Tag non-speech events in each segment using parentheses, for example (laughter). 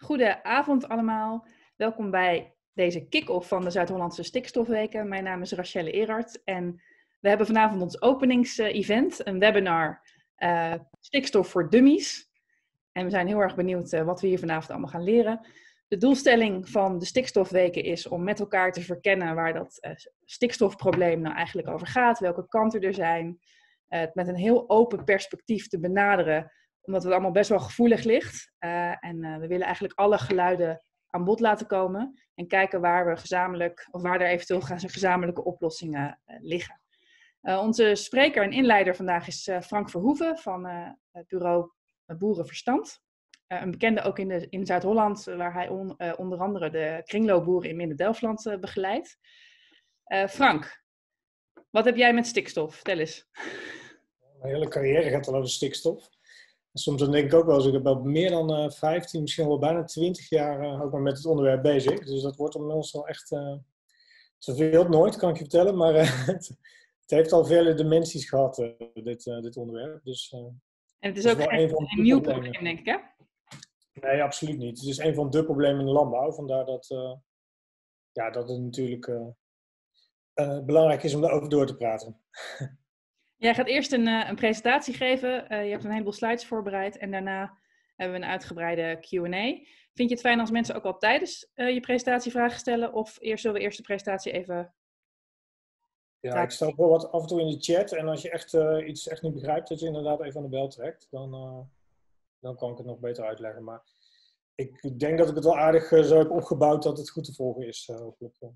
Goedenavond allemaal. Welkom bij deze kick-off van de Zuid-Hollandse Stikstofweken. Mijn naam is Rachelle Erard en we hebben vanavond ons openings-event, een webinar uh, Stikstof voor Dummies. En we zijn heel erg benieuwd uh, wat we hier vanavond allemaal gaan leren. De doelstelling van de stikstofweken is om met elkaar te verkennen waar dat uh, stikstofprobleem nou eigenlijk over gaat, welke kanten er zijn. het met een heel open perspectief te benaderen omdat het allemaal best wel gevoelig ligt. Uh, en uh, we willen eigenlijk alle geluiden aan bod laten komen. En kijken waar we gezamenlijk, of waar er eventueel gezamenlijke oplossingen uh, liggen. onze spreker en inleider vandaag is Frank Verhoeven van het bureau Boerenverstand. een bekende ook in, de, in Zuid-Holland, waar hij on, onder andere de kringloopboeren in Midden-Delfland begeleidt. Frank, wat heb jij met stikstof? Vertel eens. Mijn hele carrière gaat al over stikstof. Soms dan denk ik ook wel eens, ik heb al meer dan uh, 15, misschien wel bijna 20 jaar uh, ook maar met het onderwerp bezig. Dus dat wordt inmiddels wel echt, uh, zoveel nooit kan ik je vertellen, maar (laughs) het, het, heeft al vele dimensies gehad, dit, dit onderwerp. Dus, en het is ook een, van een nieuw probleem, denk ik hè? Nee, absoluut niet. Het is een van de problemen in de landbouw, vandaar dat, ja, dat het natuurlijk belangrijk is om daarover door te praten. (laughs) Jij gaat eerst een, uh, een presentatie geven. Uh, je hebt een heleboel slides voorbereid. En daarna hebben we een uitgebreide QA. Vind je het fijn als mensen ook al tijdens uh, je presentatie vragen stellen? Of eerst zullen we eerst de presentatie even. Ja, ik stel wel wat af en toe in de chat. En als je echt iets echt niet begrijpt, dat je inderdaad even aan de bel trekt. Dan, dan kan ik het nog beter uitleggen. Maar ik denk dat ik het wel aardig zo heb opgebouwd dat het goed te volgen is. hopelijk. Oké,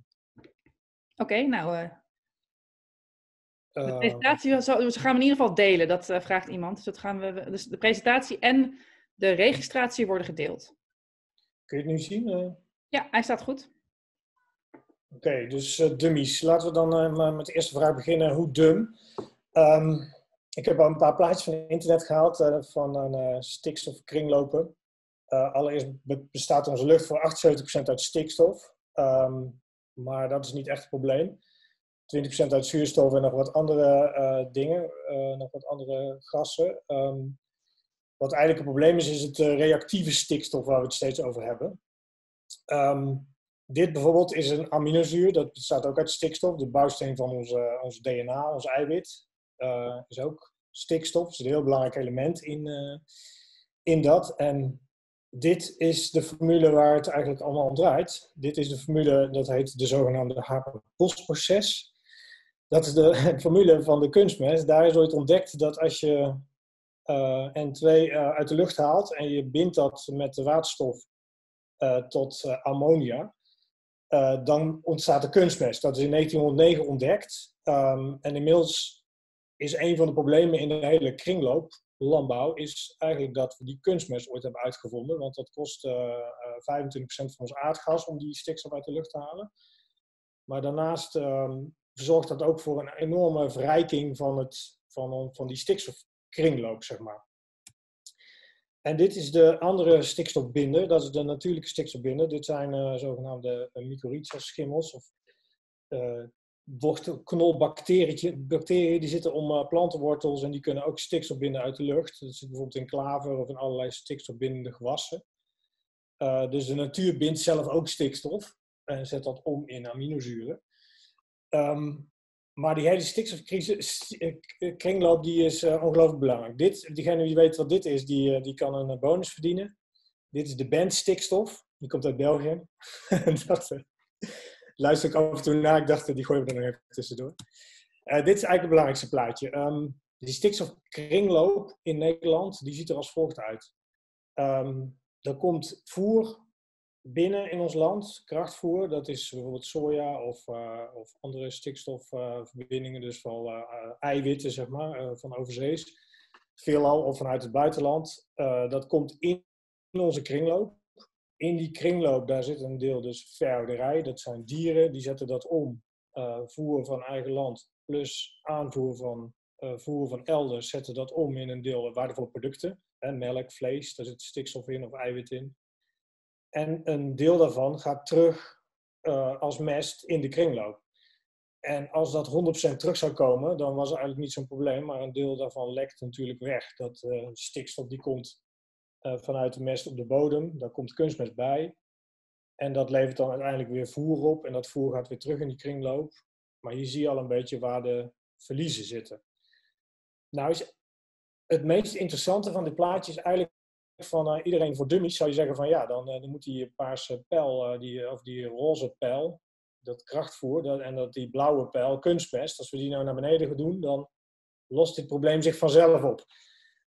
okay, nou de ehm, presentatie zo, gaan we in ieder geval delen, dat uh, vraagt iemand. Dus, dat gaan we, dus de presentatie en de registratie worden gedeeld. Kun je het nu zien? Uh... Ja, hij staat goed. Oké, okay, dus uh, dummies. Laten we dan met de eerste vraag beginnen. Hoe dum? Um, ik heb al een paar plaatjes van internet gehaald van een stikstofkringlopen. allereerst bestaat onze lucht voor 78% uit stikstof. Um, maar dat is niet echt het probleem. 20% uit zuurstof en nog wat andere uh, dingen, uh, nog wat andere gassen. Um, wat eigenlijk het probleem is, is het uh, reactieve stikstof waar we het steeds over hebben. Um, dit bijvoorbeeld is een aminozuur, dat bestaat ook uit stikstof. De bouwsteen van onze, ons DNA, ons eiwit, is ook stikstof. Is een heel belangrijk element in, in dat. En dit is de formule waar het eigenlijk allemaal om draait. Dit is de formule, dat heet de zogenaamde Haber-Bosch-proces dat is de (laughs) formule van de kunstmest. Daar is ooit ontdekt dat als je uh, N2 uh, uit de lucht haalt en je bindt dat met de waterstof uh, tot ammonia, dan ontstaat de kunstmest. Dat is in 1909 ontdekt. Um, en inmiddels is een van de problemen in de hele kringloop, landbouw, is eigenlijk dat we die kunstmest ooit hebben uitgevonden. Want dat kost 25% van ons aardgas om die stikstof uit de lucht te halen. Maar daarnaast um, zorgt dat ook voor een enorme verrijking van, het, van, van die stikstofkringloop, zeg maar. En dit is de andere stikstofbinder, dat is de natuurlijke stikstofbinder. Dit zijn uh, zogenaamde uh, mycorrhiza's, schimmels of uh, wortelknolbacteriën. Bacteriën die zitten om plantenwortels en die kunnen ook stikstof binden uit de lucht. Dat zit bijvoorbeeld in klaver of in allerlei stikstofbindende gewassen. dus de natuur bindt zelf ook stikstof en zet dat om in aminozuren. Um, maar die hele stikstofkringloop die is uh, ongelooflijk belangrijk. Dit, diegene die weet wat dit is, die, die kan een bonus verdienen. Dit is de band Stikstof. Die komt uit België. (laughs) luister ik af en toe naar. Ik dacht, die gooien we er nog even tussendoor. dit is eigenlijk het belangrijkste plaatje. Um, die stikstofkringloop in Nederland, die ziet er als volgt uit. Um, er komt voer binnen in ons land, krachtvoer, dat is bijvoorbeeld soja of, uh, of andere stikstofverbindingen, dus van uh, eiwitten, zeg maar, van overzees, veelal of vanuit het buitenland. dat komt in onze kringloop. In die kringloop, daar zit een deel dus veehouderij, dat zijn dieren, die zetten dat om. voer van eigen land plus aanvoer van voer van elders zetten dat om in een deel waardevolle producten. Hè, melk, vlees, daar zit stikstof in of eiwit in. En een deel daarvan gaat terug uh, als mest in de kringloop. En als dat 100% terug zou komen, dan was er eigenlijk niet zo'n probleem. Maar een deel daarvan lekt natuurlijk weg. Dat uh, stikstof die komt vanuit de mest op de bodem. Daar komt kunstmest bij. En dat levert dan uiteindelijk weer voer op. En dat voer gaat weer terug in die kringloop. Maar hier zie je al een beetje waar de verliezen zitten. Nou is het meest interessante van dit plaatje is eigenlijk van uh, iedereen voor dummies zou je zeggen van ja, dan, uh, dan moet die paarse pijl, uh, die, of die roze pijl, dat krachtvoer dat, en dat die blauwe pijl, kunstmest, als we die nou naar beneden doen, dan lost dit probleem zich vanzelf op.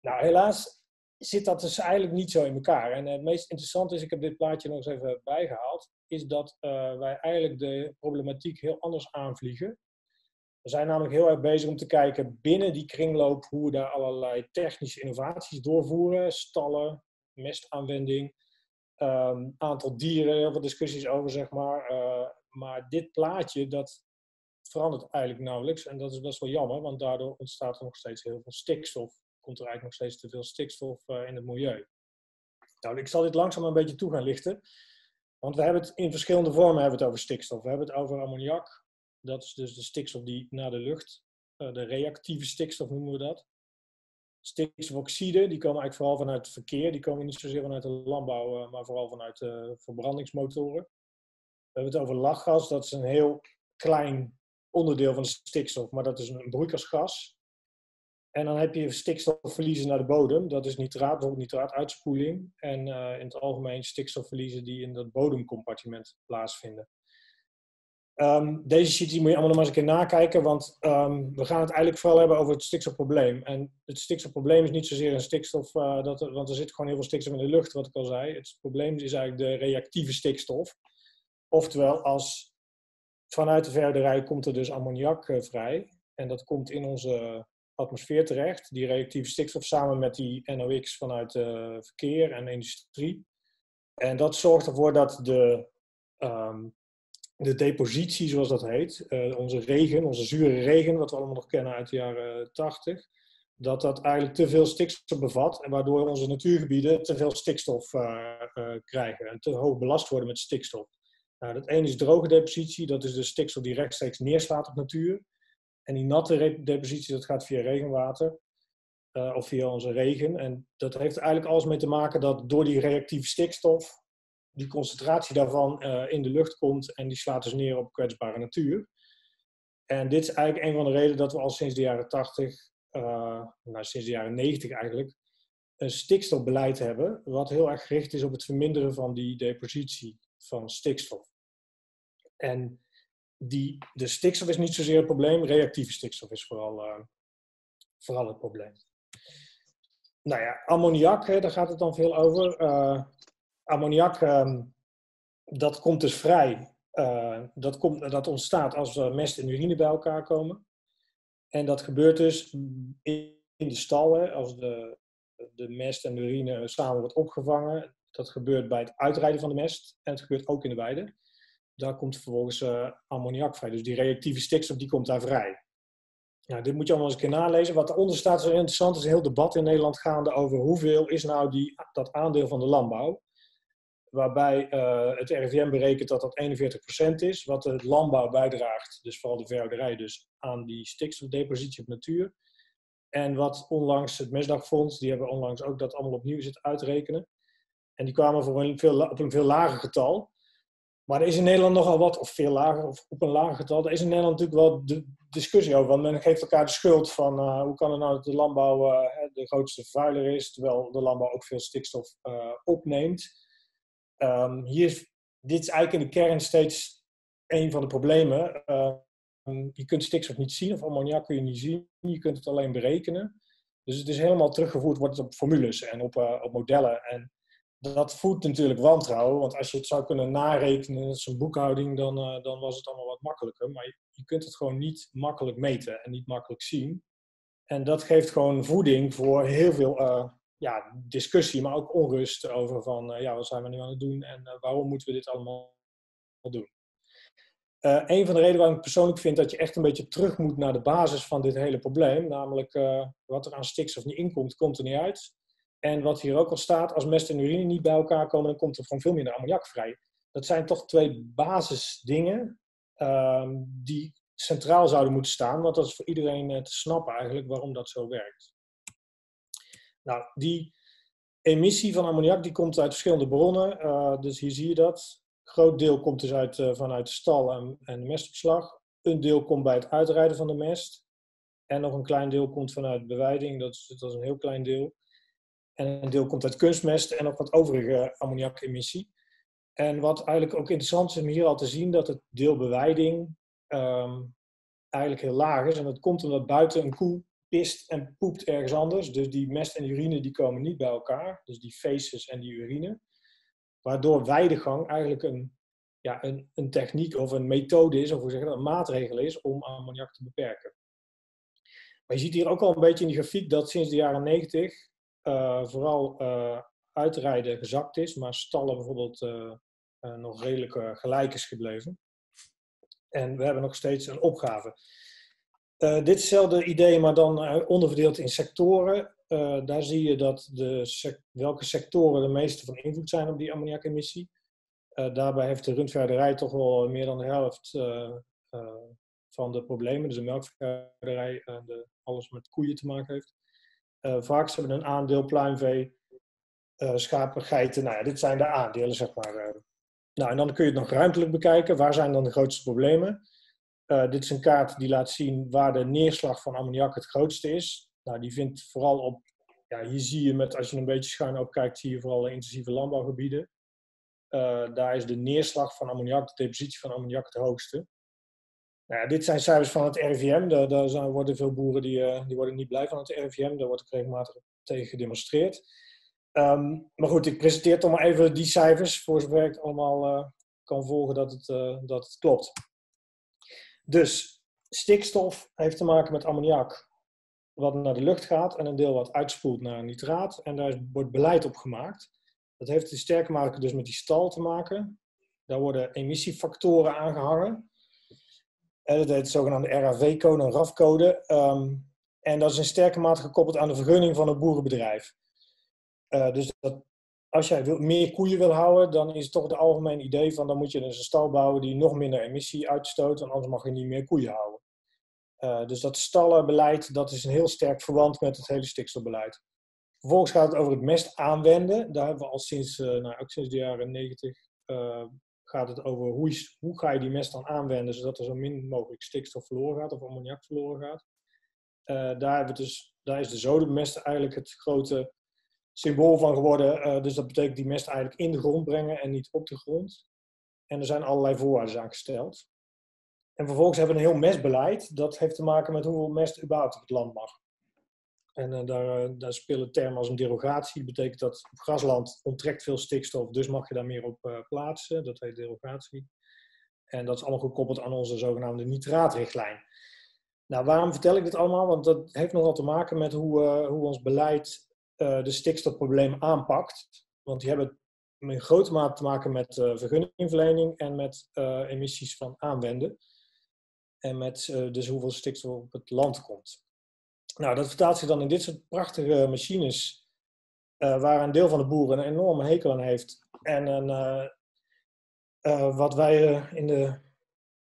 Nou, helaas zit dat dus eigenlijk niet zo in elkaar. En het meest interessante is, ik heb dit plaatje nog eens even bijgehaald, is dat wij eigenlijk de problematiek heel anders aanvliegen. We zijn namelijk heel erg bezig om te kijken binnen die kringloop hoe we daar allerlei technische innovaties doorvoeren. Stallen, mestaanwending, um, aantal dieren, heel veel discussies over zeg maar. Uh, maar dit plaatje, dat verandert eigenlijk nauwelijks. En dat is best wel jammer, want daardoor ontstaat er nog steeds heel veel stikstof. Komt er eigenlijk nog steeds te veel stikstof uh, in het milieu. Nou, ik zal dit langzaam een beetje toe gaan lichten. Want we hebben het in verschillende vormen hebben het over stikstof. We hebben het over ammoniak, dat is dus de stikstof die naar de lucht, uh, de reactieve stikstof noemen we dat. Stikstofoxide, die komen eigenlijk vooral vanuit het verkeer. Die komen niet zozeer vanuit de landbouw, uh, maar vooral vanuit uh, verbrandingsmotoren. We hebben het over lachgas, dat is een heel klein onderdeel van de stikstof, maar dat is een broeikasgas. En dan heb je stikstofverliezen naar de bodem, dat is nitraat, bijvoorbeeld nitraatuitspoeling. En in het algemeen stikstofverliezen die in dat bodemcompartiment plaatsvinden. Um, deze sheet moet je allemaal nog eens een keer nakijken, want um, we gaan het eigenlijk vooral hebben over het stikstofprobleem. En het stikstofprobleem is niet zozeer een stikstof, uh, dat, want er zit gewoon heel veel stikstof in de lucht, wat ik al zei. Het probleem is eigenlijk de reactieve stikstof. Oftewel, als vanuit de verderij komt er dus ammoniak uh, vrij. En dat komt in onze atmosfeer terecht. Die reactieve stikstof samen met die NOx vanuit uh, verkeer en industrie. En dat zorgt ervoor dat de um, de depositie, zoals dat heet, uh, onze regen, onze zure regen, wat we allemaal nog kennen uit de jaren 80, dat dat eigenlijk te veel stikstof bevat en waardoor onze natuurgebieden te veel stikstof uh, krijgen en te hoog belast worden met stikstof. Nou, dat ene is droge depositie, dat is de stikstof die rechtstreeks neerslaat op natuur. En die natte depositie, dat gaat via regenwater of via onze regen. En dat heeft eigenlijk alles mee te maken dat door die reactieve stikstof die concentratie daarvan uh, in de lucht komt en die slaat dus neer op kwetsbare natuur. En dit is eigenlijk een van de redenen dat we al sinds de jaren 80, uh, eh, nou sinds de jaren 90 eigenlijk, een stikstofbeleid hebben, wat heel erg gericht is op het verminderen van die depositie van stikstof. En die, de stikstof is niet zozeer het probleem, reactieve stikstof is vooral, uh, vooral het probleem. Nou ja, ammoniak, hè, daar gaat het dan veel over ammoniak, ehm, dat komt dus vrij. Uh, dat, komt, dat ontstaat als mest en urine bij elkaar komen. En dat gebeurt dus in de stal, hè, als de, de mest en de urine samen wordt opgevangen. Dat gebeurt bij het uitrijden van de mest en het gebeurt ook in de weide. Daar komt vervolgens uh, ammoniak vrij. Dus die reactieve stikstof die komt daar vrij. Nou, dit moet je allemaal eens een keer nalezen. Wat eronder staat is interessant. Er is een heel debat in Nederland gaande over hoeveel is nou die, dat aandeel van de landbouw waarbij uh, het RIVM berekent dat dat 41% is, wat de landbouw bijdraagt, dus vooral de veehouderij, dus aan die stikstofdepositie op natuur. En wat onlangs het Mesdagfonds, die hebben onlangs ook dat allemaal opnieuw zitten uitrekenen. En die kwamen voor een veel, op een veel lager getal. Maar er is in Nederland nogal wat, of veel lager, of op een lager getal. Er is in Nederland natuurlijk wel de discussie over. Want men geeft elkaar de schuld van uh, hoe kan het nou dat de landbouw uh, de grootste vervuiler is, terwijl de landbouw ook veel stikstof opneemt. Um, hier, dit is eigenlijk in de kern steeds een van de problemen. Um, je kunt stikstof niet zien of ammoniak kun je niet zien. Je kunt het alleen berekenen. Dus het is helemaal teruggevoerd wordt op formules en op, uh, op modellen. En dat voedt natuurlijk wantrouwen. Want als je het zou kunnen narekenen, is een boekhouding, dan, uh, dan was het allemaal wat makkelijker. Maar je, kunt het gewoon niet makkelijk meten en niet makkelijk zien. En dat geeft gewoon voeding voor heel veel uh, ja, discussie, maar ook onrust over van, uh, ja, wat zijn we nu aan het doen en uh, waarom moeten we dit allemaal doen. Uh, een van de redenen waarom ik persoonlijk vind dat je echt een beetje terug moet naar de basis van dit hele probleem, namelijk wat er aan stikstof niet inkomt, komt er niet uit. En wat hier ook al staat, als mest en urine niet bij elkaar komen, dan komt er gewoon veel minder ammoniak vrij. Dat zijn toch twee basisdingen ehm, die centraal zouden moeten staan, want dat is voor iedereen te snappen eigenlijk waarom dat zo werkt. Nou, die emissie van ammoniak die komt uit verschillende bronnen. Uh, dus hier zie je dat. Een groot deel komt dus uit, uh, vanuit de stal en, en mestopslag. Een deel komt bij het uitrijden van de mest. En nog een klein deel komt vanuit bewijding. Dat is, een heel klein deel. En een deel komt uit kunstmest en nog wat overige ammoniakemissie. En wat eigenlijk ook interessant is om hier al te zien, dat het deel bewijding um, eigenlijk heel laag is. En dat komt omdat buiten een koe pist en poept ergens anders. Dus die mest en urine die komen niet bij elkaar. Dus die feces en die urine. Waardoor weidegang eigenlijk een, ja, een, een techniek of een methode is, of hoe zeg je dat, een maatregel is om ammoniak te beperken. Maar je ziet hier ook al een beetje in die grafiek dat sinds de jaren 90 uh, vooral uh, uitrijden gezakt is, maar stallen bijvoorbeeld uh, nog redelijk gelijk is gebleven. En we hebben nog steeds een opgave. Uh, dit is hetzelfde idee, maar dan uh, onderverdeeld in sectoren. Uh, daar zie je dat de welke sectoren de meeste van invloed zijn op die ammoniakemissie. daarbij heeft de rundverderij toch wel meer dan de helft van de problemen. Dus de melkverderij, de, alles met koeien te maken heeft. vaak hebben we een aandeel pluimvee, schapen, geiten. Nou ja, dit zijn de aandelen, zeg maar. Nou, en dan kun je het nog ruimtelijk bekijken. Waar zijn dan de grootste problemen? Uh, dit is een kaart die laat zien waar de neerslag van ammoniak het grootste is. Nou, die vindt vooral op, ja, hier zie je met, als je een beetje schuin op kijkt, zie je vooral intensieve landbouwgebieden. Uh, daar is de neerslag van ammoniak, de depositie van ammoniak het hoogste. Nou, dit zijn cijfers van het RIVM. Daar, daar zijn, worden veel boeren die, uh, die worden niet blij van het RIVM. Daar wordt regelmatig tegen gedemonstreerd. Um, maar goed, ik presenteer toch maar even die cijfers, voor zover ik allemaal kan volgen dat het, dat het klopt. Dus stikstof heeft te maken met ammoniak, wat naar de lucht gaat, en een deel wat uitspoelt naar nitraat. En daar wordt beleid op gemaakt. Dat heeft in sterke mate dus met die stal te maken. Daar worden emissiefactoren aangehangen. En dat heet de zogenaamde RAV-code, een RAF-code. Um, en dat is in sterke mate gekoppeld aan de vergunning van een boerenbedrijf. Uh, dus dat, als jij wil, meer koeien wil houden, dan is het toch het algemeen idee van dan moet je dus een stal bouwen die nog minder emissie uitstoot, en anders mag je niet meer koeien houden. Uh, dus dat stallenbeleid, dat is een heel sterk verwant met het hele stikstofbeleid. Vervolgens gaat het over het mest aanwenden. Daar hebben we al sinds, uh, nou, ook sinds de jaren 90 gaat het over hoe, hoe ga je die mest dan aanwenden, zodat er zo min mogelijk stikstof verloren gaat of ammoniak verloren gaat. daar, hebben we dus, daar is de zodemmest eigenlijk het grote symbool van geworden. Uh, dus dat betekent die mest eigenlijk in de grond brengen en niet op de grond. En er zijn allerlei voorwaarden aan gesteld. En vervolgens hebben we een heel mestbeleid. Dat heeft te maken met hoeveel mest überhaupt op het land mag. En uh, daar, uh, daar, spelen termen als een derogatie. Dat betekent dat op grasland onttrekt veel stikstof, dus mag je daar meer op plaatsen. Dat heet derogatie. En dat is allemaal gekoppeld aan onze zogenaamde nitraatrichtlijn. Nou, waarom vertel ik dit allemaal? Want dat heeft nogal te maken met hoe, hoe ons beleid de stikstofprobleem aanpakt. Want die hebben in grote mate te maken met uh, vergunningverlening en met uh, emissies van aanwenden. En met dus hoeveel stikstof op het land komt. Nou, dat vertaalt zich dan in dit soort prachtige machines, waar een deel van de boeren een enorme hekel aan heeft. En een, wat wij in de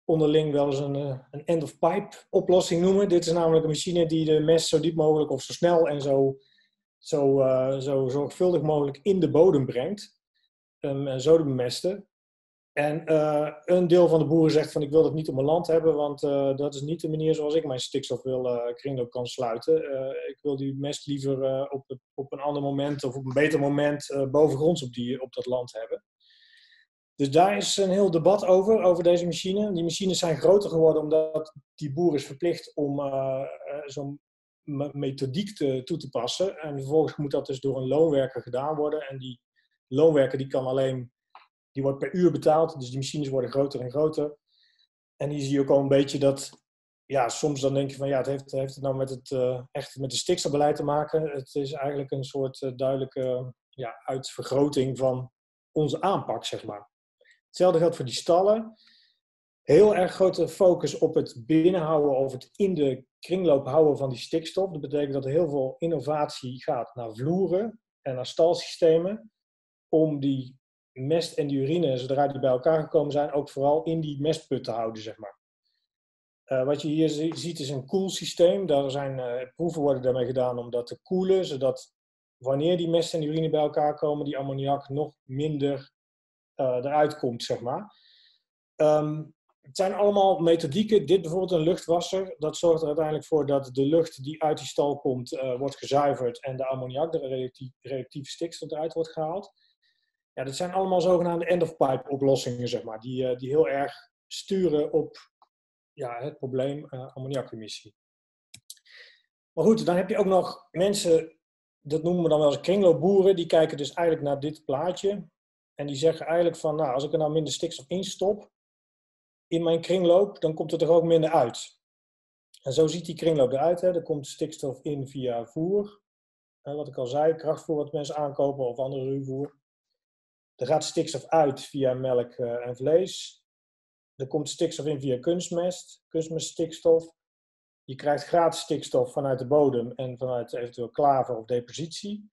onderling wel eens een, een end-of-pipe oplossing noemen. Dit is namelijk een machine die de mest zo diep mogelijk of zo snel en zo zo, uh, zo zorgvuldig mogelijk in de bodem brengt. Um, en zo de bemesten. En uh, een deel van de boeren zegt van ik wil dat niet op mijn land hebben, want uh, dat is niet de manier zoals ik mijn stikstof wil uh, kringloop kan sluiten. ik wil die mest liever op, op een ander moment of op een beter moment bovengronds op, die, op dat land hebben. Dus daar is een heel debat over, over deze machine. Die machines zijn groter geworden omdat die boer is verplicht om zo'n methodiek te, toe te passen. En vervolgens moet dat dus door een loonwerker gedaan worden. En die loonwerker die kan alleen, die wordt per uur betaald. Dus die machines worden groter en groter. En hier zie je ook al een beetje dat, ja, soms dan denk je van ja, het heeft, het nou met het, uh, echt met het stikstofbeleid te maken. Het is eigenlijk een soort uh, duidelijke ja, uitvergroting van onze aanpak, zeg maar. Hetzelfde geldt voor die stallen. Heel erg grote focus op het binnenhouden of het in de kringloop houden van die stikstof. Dat betekent dat er heel veel innovatie gaat naar vloeren en naar stalsystemen. Om die mest en die urine, zodra die bij elkaar gekomen zijn, ook vooral in die mestput te houden, zeg maar. Uh, wat je hier ziet is een koelsysteem. Daar zijn uh, proeven worden daarmee gedaan om dat te koelen, zodat wanneer die mest en urine bij elkaar komen, die ammoniak nog minder uh, eruit komt, zeg maar. Ehm, het zijn allemaal methodieken. Dit bijvoorbeeld een luchtwasser. Dat zorgt er uiteindelijk voor dat de lucht die uit die stal komt, uh, wordt gezuiverd en de ammoniak, de reactieve, reactieve stikstof, eruit wordt gehaald. Ja, dat zijn allemaal zogenaamde end-of-pipe oplossingen, zeg maar, die, uh, die heel erg sturen op ja, het probleem uh, ammoniakemissie. Maar goed, dan heb je ook nog mensen, dat noemen we dan wel eens kringloopboeren, die kijken dus eigenlijk naar dit plaatje. En die zeggen eigenlijk van, nou, als ik er nou minder stikstof in stop in mijn kringloop, dan komt er toch ook minder uit. En zo ziet die kringloop eruit. Hè. Er komt stikstof in via voer. Wat ik al zei, krachtvoer wat mensen aankopen of andere ruwvoer. Er gaat stikstof uit via melk uh, en vlees. Er komt stikstof in via kunstmest, kunstmeststikstof. Je krijgt gratis stikstof vanuit de bodem en vanuit eventueel klaver of depositie.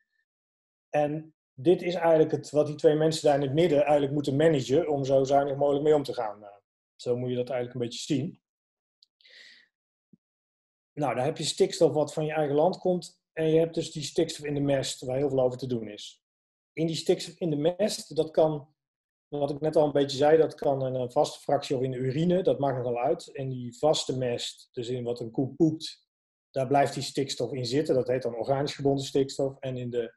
En dit is eigenlijk het, wat die twee mensen daar in het midden eigenlijk moeten managen om zo zuinig mogelijk mee om te gaan. Zo moet je dat eigenlijk een beetje zien. Nou, dan heb je stikstof wat van je eigen land komt en je hebt dus die stikstof in de mest waar heel veel over te doen is. In die stikstof in de mest, dat kan, wat ik net al een beetje zei, dat kan een vaste fractie of in de urine, dat maakt nogal uit. In die vaste mest, dus in wat een koe poept, daar blijft die stikstof in zitten. Dat heet dan organisch gebonden stikstof. En in de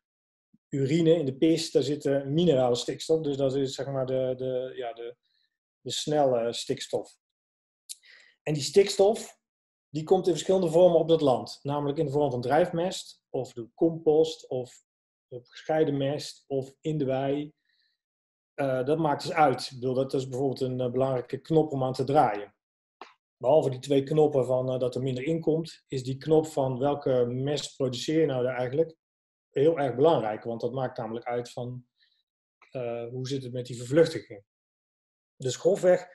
urine, in de pis, daar zit minerale stikstof. Dus dat is zeg maar de, de, ja, de, de snelle stikstof. En die stikstof, die komt in verschillende vormen op dat land. Namelijk in de vorm van drijfmest, of de compost, of gescheiden mest, of in de wei. Uh, dat maakt dus uit. Ik bedoel, dat is bijvoorbeeld een uh, belangrijke knop om aan te draaien. Behalve die twee knoppen van uh, dat er minder inkomt, is die knop van welke mest produceer je nou eigenlijk heel erg belangrijk. Want dat maakt namelijk uit van hoe zit het met die vervluchtiging. Dus grofweg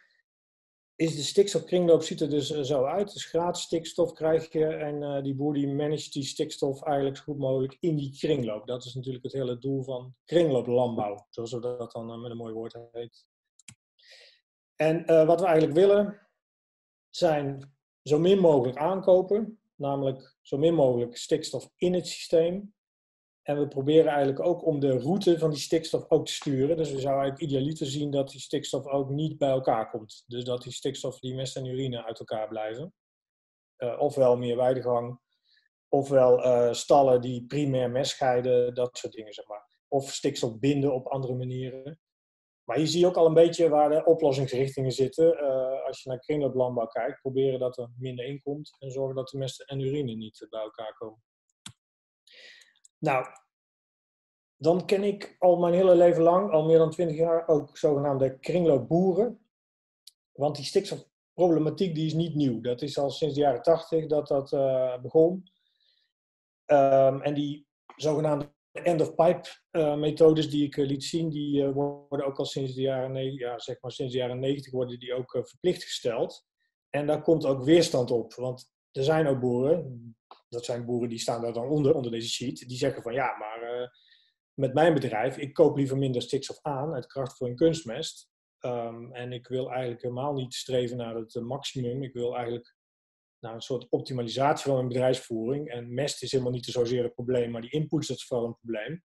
is de stikstofkringloop ziet er dus eh, zo uit. Dus gratis stikstof krijg je en uh, die boer die managt die stikstof eigenlijk zo goed mogelijk in die kringloop. Dat is natuurlijk het hele doel van kringlooplandbouw, zoals we dat dan uh, met een mooi woord heet. En wat we eigenlijk willen zijn zo min mogelijk aankopen, namelijk zo min mogelijk stikstof in het systeem en we proberen eigenlijk ook om de route van die stikstof ook te sturen. Dus we zouden eigenlijk idealiter zien dat die stikstof ook niet bij elkaar komt. Dus dat die stikstof, die mest en urine uit elkaar blijven. Uh, ofwel meer weidegang, ofwel uh, stallen die primair mest scheiden, dat soort dingen zeg maar. Of stikstof binden op andere manieren. Maar je ziet ook al een beetje waar de oplossingsrichtingen zitten. Uh, als je naar kringlooplandbouw kijkt, proberen dat er minder in komt en zorgen dat de mest en urine niet bij elkaar komen. Nou, dan ken ik al mijn hele leven lang, al meer dan twintig jaar, ook zogenaamde kringloopboeren. Want die stikstofproblematiek die is niet nieuw. Dat is al sinds de jaren tachtig dat dat uh, begon. Um, en die zogenaamde end-of-pipe uh, methodes die ik uh, liet zien, die worden ook al sinds de jaren, ja, zeg maar sinds de jaren 90 worden die ook verplicht gesteld. En daar komt ook weerstand op. Want er zijn ook boeren, dat zijn boeren die staan daar dan onder, onder deze sheet, die zeggen van ja, maar uh, met mijn bedrijf, ik koop liever minder stikstof aan uit kracht voor een kunstmest. Um, en ik wil eigenlijk helemaal niet streven naar het maximum. Ik wil eigenlijk naar een soort optimalisatie van mijn bedrijfsvoering. En mest is helemaal niet zozeer het probleem, maar die inputs dat is vooral een probleem.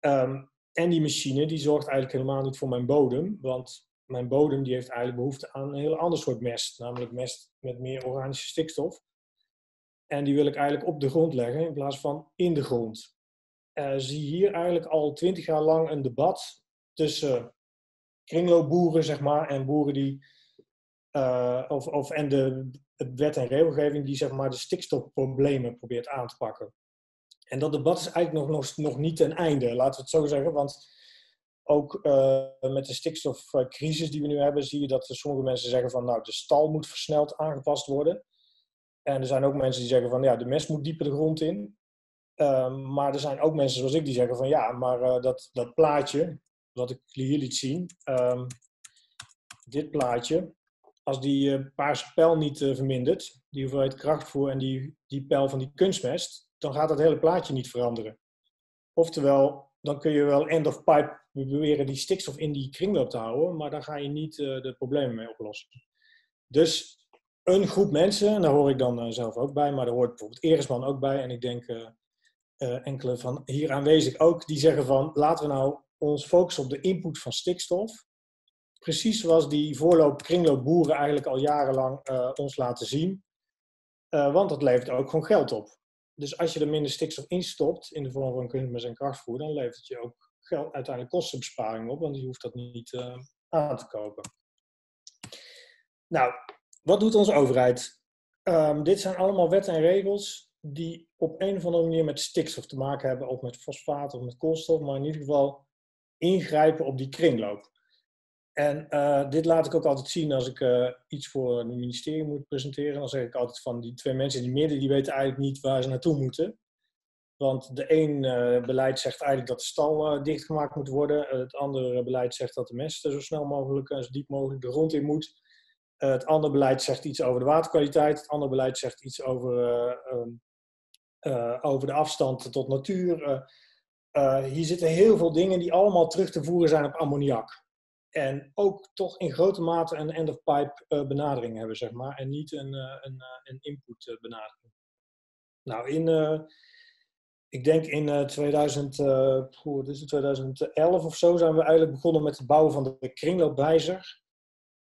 Um, en die machine die zorgt eigenlijk helemaal niet voor mijn bodem, want mijn bodem die heeft eigenlijk behoefte aan een heel ander soort mest, namelijk mest met meer organische stikstof. En die wil ik eigenlijk op de grond leggen in plaats van in de grond. Uh, zie hier eigenlijk al twintig jaar lang een debat tussen kringloopboeren, zeg maar, en boeren die, uh, of, of, en de, wet en regelgeving die zeg maar, de stikstofproblemen probeert aan te pakken. En dat debat is eigenlijk nog, nog, nog niet ten einde, laten we het zo zeggen, want ook uh, met de stikstofcrisis die we nu hebben, zie je dat sommige mensen zeggen van nou, de stal moet versneld aangepast worden. En er zijn ook mensen die zeggen van ja, de mest moet dieper de grond in. Um, maar er zijn ook mensen zoals ik die zeggen van ja, maar uh, dat, dat plaatje, wat ik hier liet zien, um, dit plaatje, als die uh, paarse pijl niet uh, vermindert, die hoeveelheid krachtvoer en die, die pijl van die kunstmest, dan gaat dat hele plaatje niet veranderen. Oftewel, dan kun je wel end of pipe beweren die stikstof in die kringloop te houden, maar daar ga je niet de problemen mee oplossen. Dus een groep mensen, en daar hoor ik dan uh, zelf ook bij, maar daar hoort bijvoorbeeld Eresman ook bij. En ik denk uh, enkele van hier aanwezig ook, die zeggen van laten we nou ons focussen op de input van stikstof. Precies zoals die voorloop kringloopboeren eigenlijk al jarenlang ons laten zien. want dat levert ook gewoon geld op. Dus als je er minder stikstof in stopt in de vorm van kunstmest en krachtvoer, dan levert het je ook geld, uiteindelijk kostenbesparing op, want je hoeft dat niet aan te kopen. Nou, wat doet onze overheid? Um, dit zijn allemaal wetten en regels die op een of andere manier met stikstof te maken hebben, of met fosfaat of met koolstof, maar in ieder geval ingrijpen op die kringloop. En uh, dit laat ik ook altijd zien als ik uh, iets voor het ministerie moet presenteren. Dan zeg ik altijd van die twee mensen in het midden, die weten eigenlijk niet waar ze naartoe moeten. Want de een uh, beleid zegt eigenlijk dat de stal dichtgemaakt moet worden. het andere beleid zegt dat de mest zo snel mogelijk en zo diep mogelijk de grond in moet. Het andere beleid zegt iets over de waterkwaliteit. Het andere beleid zegt iets over, um, over de afstand tot natuur. hier zitten heel veel dingen die allemaal terug te voeren zijn op ammoniak. En ook toch in grote mate een end-of-pipe benadering hebben, zeg maar. En niet een, een, een input benadering. Nou, in, ik denk in 2000, goed, is het 2011 of zo zijn we eigenlijk begonnen met het bouwen van de kringloopwijzer.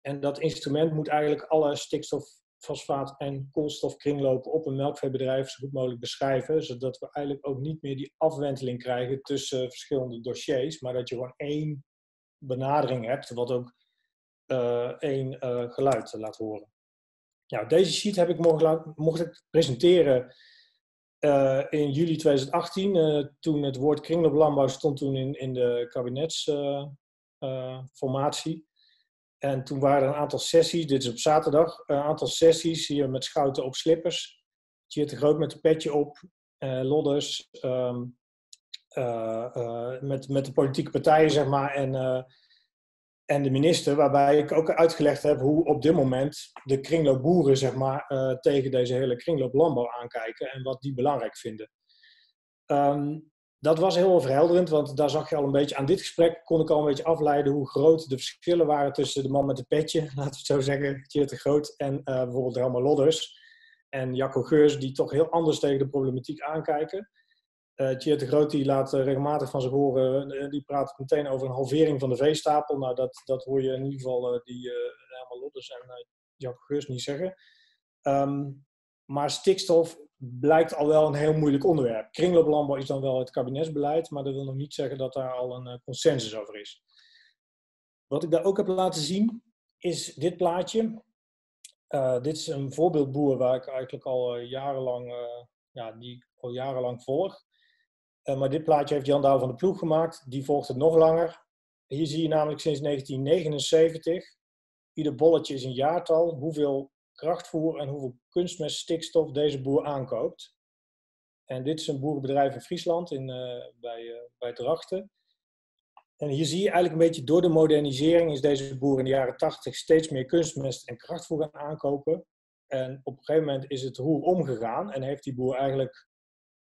En dat instrument moet eigenlijk alle stikstof, fosfaat en koolstof kringlopen op een melkveebedrijf zo goed mogelijk beschrijven. Zodat we eigenlijk ook niet meer die afwenteling krijgen tussen verschillende dossiers. Maar dat je gewoon één benadering hebt, wat ook uh, één uh, geluid laat horen. Nou, deze sheet heb ik mocht, mocht ik presenteren uh, in juli 2018. toen het woord kringlooplandbouw stond toen in, in de kabinetsformatie. En toen waren er een aantal sessies, dit is op zaterdag, een aantal sessies hier met schouten op slippers. Hier te groot met een petje op, lodders, um, uh, uh, met, met de politieke partijen, zeg maar, en, uh, en de minister, waarbij ik ook uitgelegd heb hoe op dit moment de kringloopboeren, zeg maar, tegen deze hele kringlooplandbouw aankijken en wat die belangrijk vinden. Um, dat was heel verhelderend, want daar zag je al een beetje aan dit gesprek, kon ik al een beetje afleiden hoe groot de verschillen waren tussen de man met het petje, (laughs) laten we het zo zeggen, Tjeerd de Groot, en bijvoorbeeld Helma Lodders en Jacco Geurs, die toch heel anders tegen de problematiek aankijken. Uh, de Groot die laat uh, regelmatig van zich horen, die praat meteen over een halvering van de veestapel. Nou, dat, dat hoor je in ieder geval die helemaal Lodders en Jacob Geus niet zeggen. Um, maar stikstof blijkt al wel een heel moeilijk onderwerp. Kringlooplandbouw is dan wel het kabinetsbeleid, maar dat wil nog niet zeggen dat daar al een consensus over is. Wat ik daar ook heb laten zien, is dit plaatje. dit is een voorbeeldboer waar ik eigenlijk al jarenlang, ja, die al jarenlang volg. Maar dit plaatje heeft Jan Douw van de Ploeg gemaakt. Die volgt het nog langer. Hier zie je namelijk sinds 1979, ieder bolletje is een jaartal, hoeveel krachtvoer en hoeveel kunstmest stikstof deze boer aankoopt. En dit is een boerenbedrijf in Friesland, in, uh, bij, uh, bij Drachten. En hier zie je eigenlijk een beetje door de modernisering is deze boer in de jaren 80 steeds meer kunstmest en krachtvoer gaan aankopen. En op een gegeven moment is het roer omgegaan en heeft die boer eigenlijk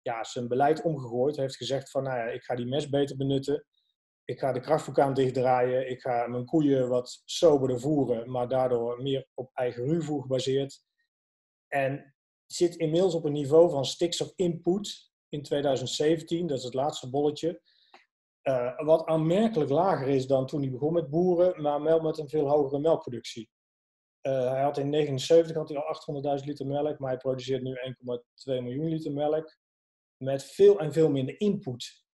ja, zijn beleid omgegooid. Heeft gezegd van, nou ja, ik ga die mes beter benutten. Ik ga de krachtvoerkaan dichtdraaien. Ik ga mijn koeien wat soberder voeren, maar daardoor meer op eigen ruwvoer gebaseerd. En zit inmiddels op een niveau van stikstof input in 2017, dat is het laatste bolletje. Uh, wat aanmerkelijk lager is dan toen hij begon met boeren, maar wel met een veel hogere melkproductie. Uh, hij had in 1979 had hij al 800.000 liter melk, maar hij produceert nu 1,2 miljoen liter melk met veel en veel minder input.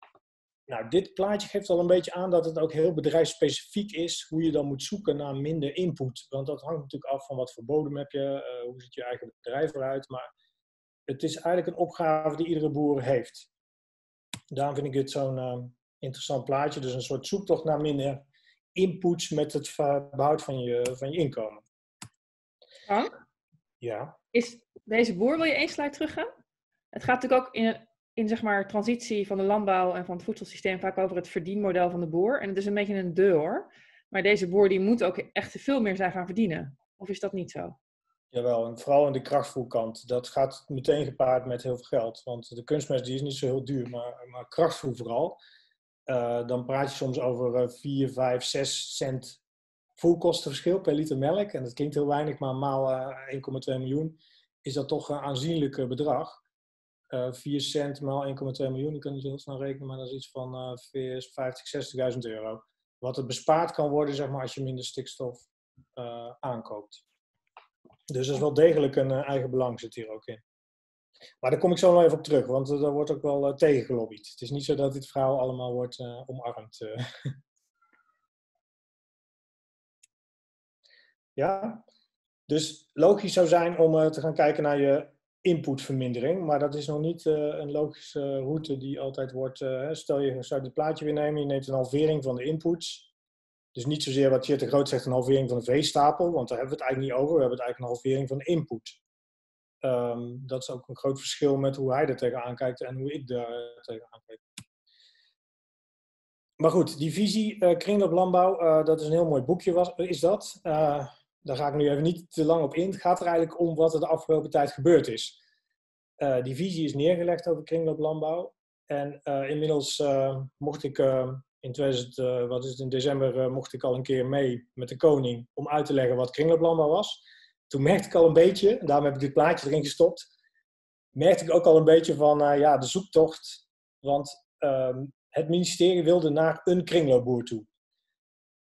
Nou, dit plaatje geeft al een beetje aan dat het ook heel bedrijfsspecifiek is hoe je dan moet zoeken naar minder input. Want dat hangt natuurlijk af van wat voor bodem heb je, uh, hoe ziet je eigen bedrijf eruit. Maar het is eigenlijk een opgave die iedere boer heeft. Daarom vind ik dit zo'n uh, interessant plaatje. Dus een soort zoektocht naar minder inputs met het behoud van je, van je inkomen. Frank? Ja? Is deze boer, wil je één slide teruggaan? Het gaat natuurlijk ook in in zeg maar transitie van de landbouw en van het voedselsysteem vaak over het verdienmodel van de boer. En het is een beetje een deur. Maar deze boer die moet ook echt veel meer zijn gaan verdienen. Of is dat niet zo? Jawel, en vooral aan de krachtvoerkant. Dat gaat meteen gepaard met heel veel geld. Want de kunstmest die is niet zo heel duur, maar, maar krachtvoer vooral. Uh, dan praat je soms over 4, 5, 6 cent voerkostenverschil per liter melk. En dat klinkt heel weinig, maar maal uh, eh, 1,2 miljoen is dat toch een aanzienlijk bedrag. Uh, 4 cent maal 1,2 miljoen, kunnen je heel snel rekenen, maar dat is iets van uh, 50, 60.000 euro. Wat het bespaard kan worden, zeg maar, als je minder stikstof uh, aankoopt. Dus dat is wel degelijk een uh, eigen belang zit hier ook in. Maar daar kom ik zo nog even op terug, want uh, daar wordt ook wel uh, tegen gelobbyd. Het is niet zo dat dit verhaal allemaal wordt omarmd. (laughs) ja, dus logisch zou zijn om te gaan kijken naar je inputvermindering, maar dat is nog niet een logische route die altijd wordt. stel je zou plaatje weer nemen, je neemt een halvering van de inputs dus niet zozeer wat Jit de Groot zegt, een halvering van de veestapel, want daar hebben we het eigenlijk niet over. We hebben het eigenlijk een halvering van de input. Um, dat is ook een groot verschil met hoe hij er tegenaan kijkt en hoe ik daar tegenaan kijk. Maar goed, die visie uh, kringloop landbouw, dat is een heel mooi boekje, was, is dat. Daar ga ik nu even niet te lang op in. Het gaat er eigenlijk om wat er de afgelopen tijd gebeurd is. die visie is neergelegd over kringloop landbouw. En inmiddels mocht ik in 2000, uh, wat is het, in december mocht ik al een keer mee met de koning om uit te leggen wat kringlooplandbouw was. Toen merkte ik al een beetje, en daarom heb ik dit plaatje erin gestopt, merkte ik ook al een beetje van ja, de zoektocht. Want ehm, het ministerie wilde naar een kringloopboer toe.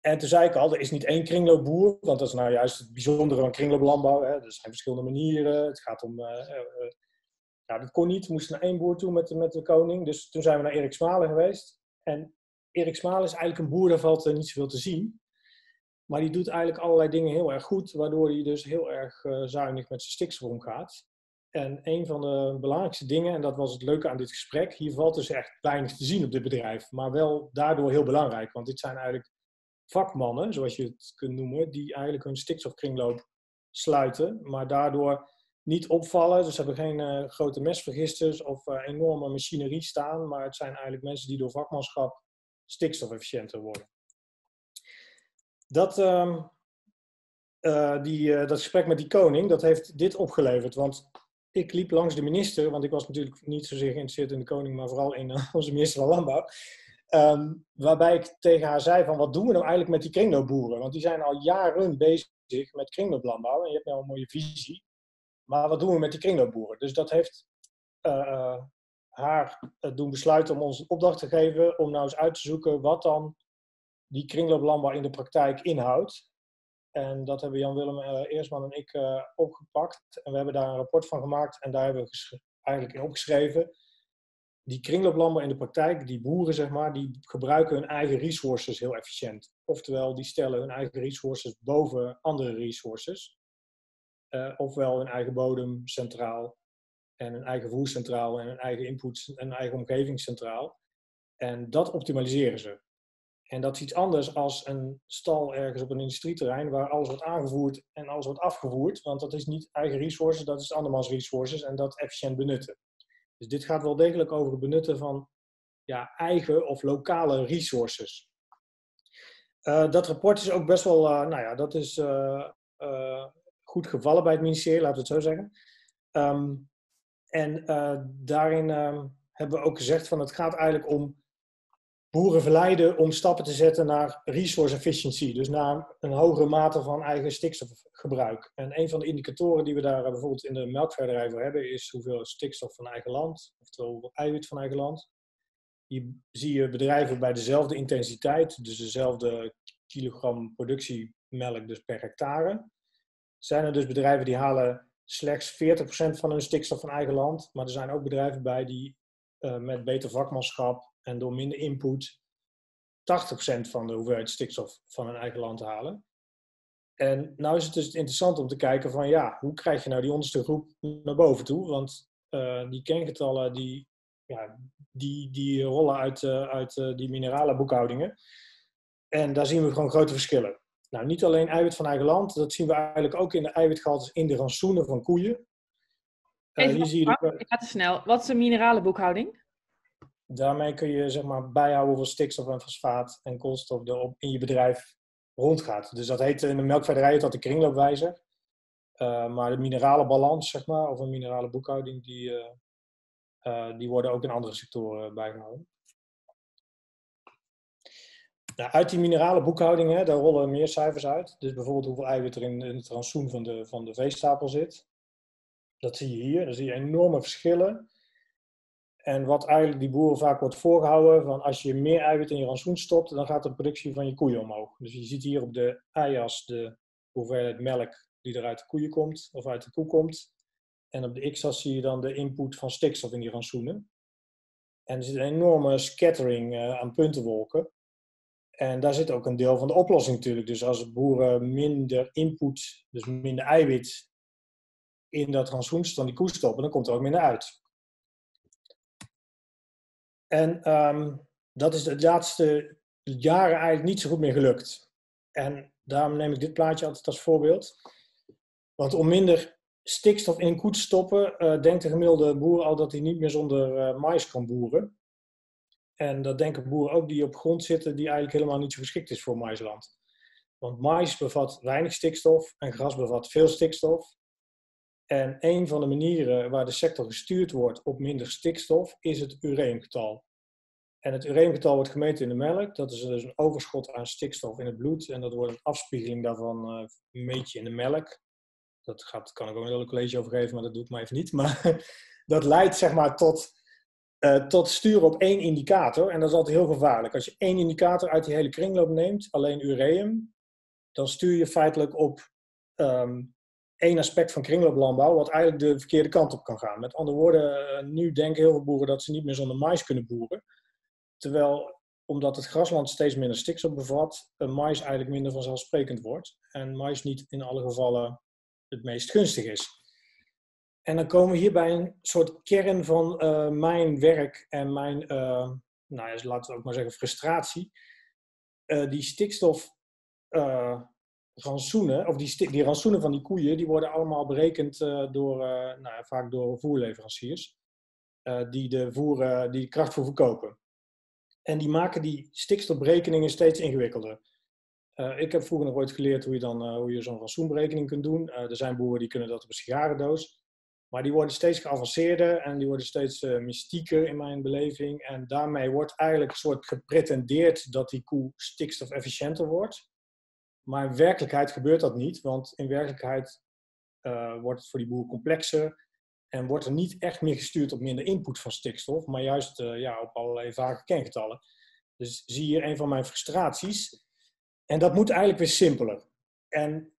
En toen zei ik al, er is niet één kringloopboer, want dat is nou juist het bijzondere van kringlooplandbouw. Hè. Er zijn verschillende manieren, het gaat om... ja, dat kon niet, we moesten naar één boer toe met, met de koning. Dus toen zijn we naar Erik Smalen geweest. En Erik Smaal is eigenlijk een boer, daar valt er niet zoveel te zien. Maar die doet eigenlijk allerlei dingen heel erg goed, waardoor hij dus heel erg uh, zuinig met zijn stikstof omgaat. En een van de belangrijkste dingen, en dat was het leuke aan dit gesprek, hier valt dus echt weinig te zien op dit bedrijf, maar wel daardoor heel belangrijk. Want dit zijn eigenlijk vakmannen, zoals je het kunt noemen, die eigenlijk hun stikstofkringloop sluiten, maar daardoor niet opvallen. Dus ze hebben geen uh, grote mesvergisters of uh, enorme machinerie staan, maar het zijn eigenlijk mensen die door vakmanschap stikstofefficiënter worden. Dat, uh, uh, die, dat gesprek met die koning, dat heeft dit opgeleverd. Want ik liep langs de minister, want ik was natuurlijk niet zozeer geïnteresseerd in de koning, maar vooral in (laughs) onze minister van Landbouw. Um, waarbij ik tegen haar zei van, wat doen we nou eigenlijk met die kringloopboeren? Want die zijn al jaren bezig met kringlooplandbouw en je hebt nou een mooie visie. Maar wat doen we met die kringloopboeren? Dus dat heeft haar doen besluiten om ons een opdracht te geven om nou eens uit te zoeken wat dan die kringlooplandbouw in de praktijk inhoudt. En dat hebben Jan-Willem uh, Eersman en ik opgepakt. En we hebben daar een rapport van gemaakt en daar hebben we eigenlijk in opgeschreven. Die kringlooplandbouw in de praktijk, die boeren zeg maar, die gebruiken hun eigen resources heel efficiënt. Oftewel, die stellen hun eigen resources boven andere resources. Uh, ofwel hun eigen bodem centraal en een eigen voercentraal en een eigen input en een eigen omgevingscentraal. En dat optimaliseren ze. En dat is iets anders als een stal ergens op een industrieterrein waar alles wordt aangevoerd en alles wordt afgevoerd. Want dat is niet eigen resources, dat is andermans resources en dat efficiënt benutten. Dus dit gaat wel degelijk over het benutten van ja, eigen of lokale resources. Uh, dat rapport is ook best wel, uh, nou ja, dat is uh, goed gevallen bij het ministerie, laten we het zo zeggen. Um, en daarin uh, hebben we ook gezegd van het gaat eigenlijk om boeren verleiden om stappen te zetten naar resource efficiency. Dus naar een hogere mate van eigen stikstofgebruik. En een van de indicatoren die we daar uh, bijvoorbeeld in de melkveehouderij voor hebben is hoeveel stikstof van eigen land, oftewel eiwit van eigen land. Hier zie je bedrijven bij dezelfde intensiteit, dus dezelfde kilogram productiemelk dus per hectare. Zijn er dus bedrijven die halen slechts 40% van hun stikstof van eigen land. Maar er zijn ook bedrijven bij die uh, met beter vakmanschap en door minder input 80% van de hoeveelheid stikstof van hun eigen land halen. En nou is het dus interessant om te kijken van ja, hoe krijg je nou die onderste groep naar boven toe? Want uh, die kengetallen die, ja, die, die rollen uit, uh, uit die minerale boekhoudingen. En daar zien we gewoon grote verschillen. Nou, niet alleen eiwit van eigen land, dat zien we eigenlijk ook in de eiwitgehaltes in de rantsoenen van koeien. Uh, hier zie je de... Ik ga te snel. Wat is een mineralenboekhouding? Daarmee kun je zeg maar, bijhouden hoeveel stikstof en fosfaat en koolstof er in je bedrijf rondgaat. Dus dat heet in de melkveehouderij dat de kringloopwijzer. Uh, maar de mineralenbalans, zeg maar, of een mineralenboekhouding, die, uh, uh, die worden ook in andere sectoren bijgehouden. Nou, uit die minerale boekhouding, hè, daar rollen meer cijfers uit. Dus bijvoorbeeld hoeveel eiwit er in, het rantsoen van de, van de veestapel zit. Dat zie je hier. Dan zie je enorme verschillen. En wat eigenlijk die boeren vaak wordt voorgehouden, van als je meer eiwit in je rantsoen stopt, dan gaat de productie van je koeien omhoog. Dus je ziet hier op de y-as de hoeveelheid melk die er uit de koeien komt, of uit de koe komt. En op de x-as zie je dan de input van stikstof in die rantsoenen. En er zit een enorme scattering uh, aan puntenwolken. En daar zit ook een deel van de oplossing natuurlijk. Dus als boeren minder input, dus minder eiwit in dat rantsoen dan die koe stoppen, dan komt er ook minder uit. En um, dat is de laatste jaren eigenlijk niet zo goed meer gelukt. En daarom neem ik dit plaatje altijd als voorbeeld. Want om minder stikstof in koe te stoppen, uh, denkt de gemiddelde boer al dat hij niet meer zonder uh, mais kan boeren. En dat denken boeren ook die op grond zitten die eigenlijk helemaal niet zo geschikt is voor maisland. Want mais bevat weinig stikstof en gras bevat veel stikstof. En een van de manieren waar de sector gestuurd wordt op minder stikstof is het ureumgetal. En het ureumgetal wordt gemeten in de melk. Dat is dus een overschot aan stikstof in het bloed. En dat wordt een afspiegeling daarvan uh, meet je in de melk. Dat gaat, kan ik ook een hele college over geven, maar dat doe ik maar even niet. Maar (laughs) dat leidt zeg maar tot, uh, tot sturen op één indicator. En dat is altijd heel gevaarlijk. Als je één indicator uit die hele kringloop neemt, alleen ureum, dan stuur je feitelijk op um, één aspect van kringlooplandbouw, wat eigenlijk de verkeerde kant op kan gaan. Met andere woorden, uh, nu denken heel veel boeren dat ze niet meer zonder mais kunnen boeren. Terwijl, omdat het grasland steeds minder stikstof bevat, mais eigenlijk minder vanzelfsprekend wordt. En mais niet in alle gevallen het meest gunstig is. En dan komen we hier bij een soort kern van uh, mijn werk en mijn, uh, nou ja, laten we ook maar zeggen, frustratie. Die stikstof rantsoenen, of die, die rantsoenen van die koeien, die worden allemaal berekend door, nou ja, vaak door voerleveranciers. die, de voer, die krachtvoer verkopen. En die maken die stikstofberekeningen steeds ingewikkelder. Ik heb vroeger nog ooit geleerd hoe je, dan, hoe je zo'n rantsoenberekening kunt doen. Er zijn boeren die kunnen dat op een sigarendoos. Maar die worden steeds geavanceerder en die worden steeds mystieker in mijn beleving. En daarmee wordt eigenlijk een soort gepretendeerd dat die koe stikstofefficiënter wordt. Maar in werkelijkheid gebeurt dat niet, want in werkelijkheid wordt het voor die boer complexer. En wordt er niet echt meer gestuurd op minder input van stikstof, maar juist uh, ja, op allerlei vage kengetallen. Dus zie je een van mijn frustraties. En dat moet eigenlijk weer simpeler. En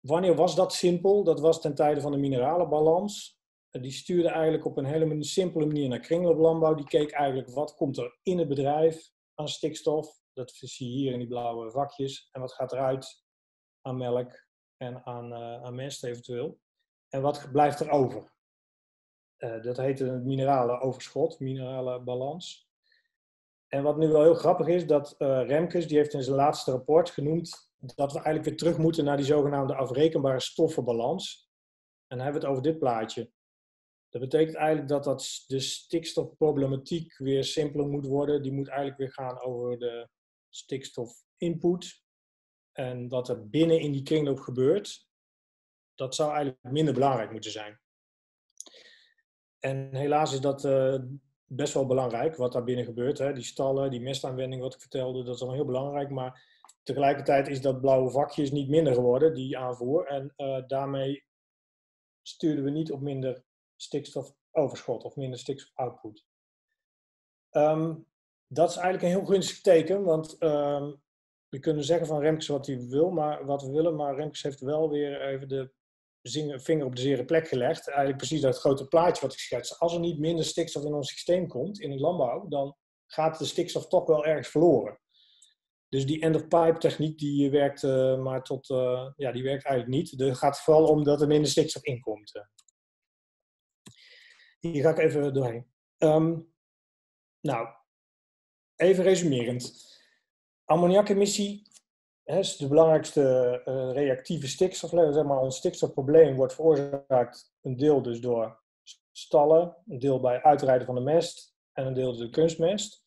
wanneer was dat simpel? Dat was ten tijde van de mineralenbalans. Die stuurde eigenlijk op een hele simpele manier naar kringlooplandbouw. Die keek eigenlijk wat komt er in het bedrijf aan stikstof. Dat zie je hier in die blauwe vakjes. En wat gaat eruit aan melk en aan, uh, aan mest eventueel. En wat blijft er over? Uh, dat heet overschot, minerale balans. En wat nu wel heel grappig is, dat uh, Remkes, die heeft in zijn laatste rapport genoemd dat we eigenlijk weer terug moeten naar die zogenaamde afrekenbare stoffenbalans. En dan hebben we het over dit plaatje. Dat betekent eigenlijk dat, dat de stikstofproblematiek weer simpeler moet worden. Die moet eigenlijk weer gaan over de stikstofinput. En wat er binnen in die kringloop gebeurt, dat zou eigenlijk minder belangrijk moeten zijn. En helaas is dat uh, best wel belangrijk, wat daar binnen gebeurt. Hè? Die stallen, die mestaanwending, wat ik vertelde, dat is allemaal heel belangrijk. Maar tegelijkertijd is dat blauwe vakje niet minder geworden, die aanvoer. En uh, daarmee stuurden we niet op minder stikstofoverschot of minder stikstofoutput. Um, dat is eigenlijk een heel gunstig teken, want um, we kunnen zeggen van Remkes wat hij wil, maar wat we willen, maar Remkes heeft wel weer even de vinger op de zere plek gelegd. Eigenlijk precies dat grote plaatje wat ik schets. Als er niet minder stikstof in ons systeem komt, in het landbouw, dan gaat de stikstof toch wel ergens verloren. Dus die end-of-pipe techniek die werkt, uh, maar tot, uh, ja, die werkt eigenlijk niet. Het gaat vooral om dat er minder stikstof inkomt. Hier ga ik even doorheen. Um, nou, even resumerend. Ammoniakemissie is de belangrijkste uh, reactieve stikstof. Zeg maar, ons stikstofprobleem wordt veroorzaakt een deel dus door stallen, een deel bij uitrijden van de mest en een deel door de kunstmest.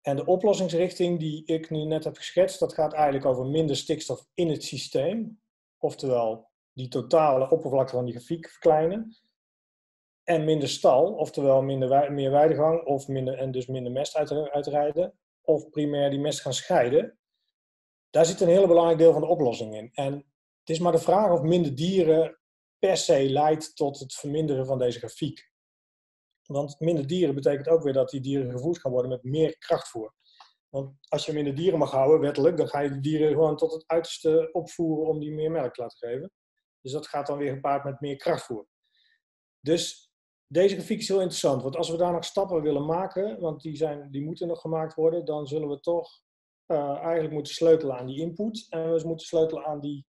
En de oplossingsrichting die ik nu net heb geschetst, dat gaat eigenlijk over minder stikstof in het systeem. Oftewel die totale oppervlakte van die grafiek verkleinen. En minder stal, oftewel minder, meer weidegang of minder, en dus minder mest uitrijden. Of primair die mest gaan scheiden daar zit een heel belangrijk deel van de oplossing in. En het is maar de vraag of minder dieren per se leidt tot het verminderen van deze grafiek. Want minder dieren betekent ook weer dat die dieren gevoed gaan worden met meer krachtvoer. Want als je minder dieren mag houden, wettelijk, dan ga je de dieren gewoon tot het uiterste opvoeren om die meer melk te laten geven. Dus dat gaat dan weer gepaard met meer krachtvoer. Dus deze grafiek is heel interessant, want als we daar nog stappen willen maken, want die, zijn, die moeten nog gemaakt worden, dan zullen we toch uh, eigenlijk moeten sleutelen aan die input en we moeten sleutelen aan die,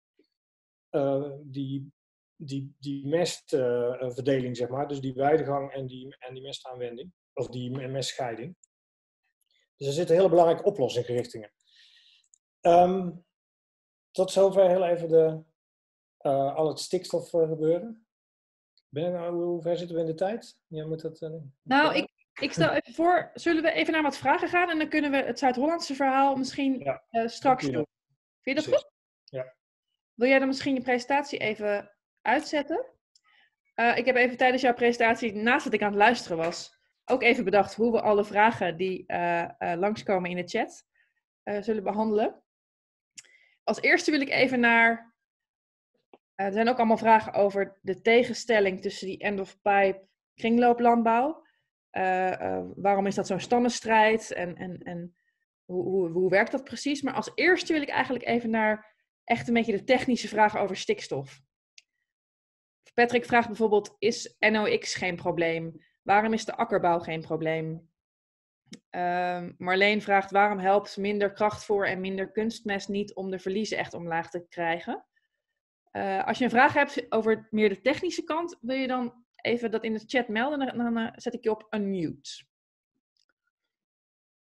uh, die, die, die mestverdeling, zeg maar. Dus die weidegang en die, en die mestaanwending, of die mestscheiding. Dus er zitten hele belangrijke oplossingsrichtingen. Um, tot zover heel even de, uh, al het stikstof gebeuren. Ben, nou, hoe ver zitten we in de tijd? Jij moet dat, uh, nou, ik, ik stel even voor, zullen we even naar wat vragen gaan en dan kunnen we het Zuid-Hollandse verhaal misschien ja, uh, straks doen. Vind je dat goed? Ja. Wil jij dan misschien je presentatie even uitzetten? Uh, ik heb even tijdens jouw presentatie, naast dat ik aan het luisteren was, ook even bedacht hoe we alle vragen die uh, langskomen in de chat zullen behandelen. Als eerste wil ik even naar er zijn ook allemaal vragen over de tegenstelling tussen die end-of-pipe kringlooplandbouw. Uh, uh, waarom is dat zo'n standenstrijd en, en, en hoe, hoe, hoe werkt dat precies? Maar als eerste wil ik eigenlijk even naar echt een beetje de technische vragen over stikstof. Patrick vraagt bijvoorbeeld, is NOx geen probleem? Waarom is de akkerbouw geen probleem? Uh, Marleen vraagt, waarom helpt minder krachtvoer en minder kunstmest niet om de verliezen echt omlaag te krijgen? Uh, als je een vraag hebt over meer de technische kant, wil je dan even dat in de chat melden, dan, dan uh, zet ik je op unmute.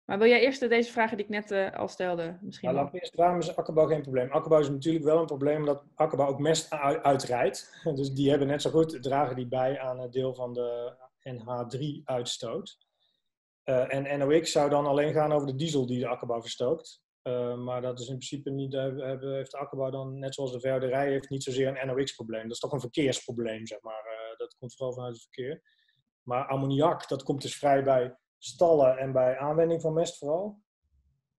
Maar wil jij eerst deze vragen die ik net uh, al stelde? Misschien nou, eerst, waarom is akkerbouw geen probleem? Akkerbouw is natuurlijk wel een probleem omdat akkerbouw ook mest uitrijdt. (laughs) Dus die hebben net zo goed, dragen die bij aan het deel van de NH3-uitstoot. en NOx zou dan alleen gaan over de diesel die de akkerbouw verstookt. Uh, maar dat is in principe niet, heeft de akkerbouw dan, net zoals de verderij, heeft niet zozeer een NOx-probleem. Dat is toch een verkeersprobleem, zeg maar. Uh, dat komt vooral vanuit het verkeer. Maar ammoniak, dat komt dus vrij bij stallen en bij aanwending van mest vooral.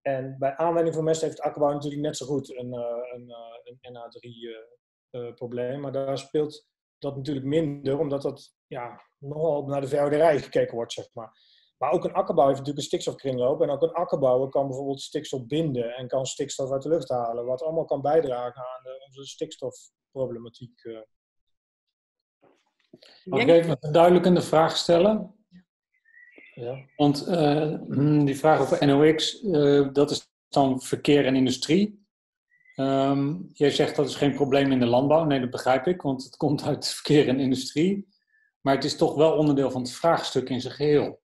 En bij aanwending van mest heeft de akkerbouw natuurlijk net zo goed een, een, een NH3-probleem. maar daar speelt dat natuurlijk minder, omdat dat ja, nogal naar de verderij gekeken wordt, zeg maar. Maar ook een akkerbouw heeft natuurlijk een stikstofkringloop. En ook een akkerbouwer kan bijvoorbeeld stikstof binden en kan stikstof uit de lucht halen. Wat allemaal kan bijdragen aan de, onze stikstofproblematiek. Eh. Mag ik even een duidelijkende vraag stellen? Ja. Want uh, die vraag over NOx, uh, dat is dan verkeer en industrie. Um, jij zegt dat is geen probleem in de landbouw. Nee, dat begrijp ik, want het komt uit verkeer en industrie. Maar het is toch wel onderdeel van het vraagstuk in zijn geheel.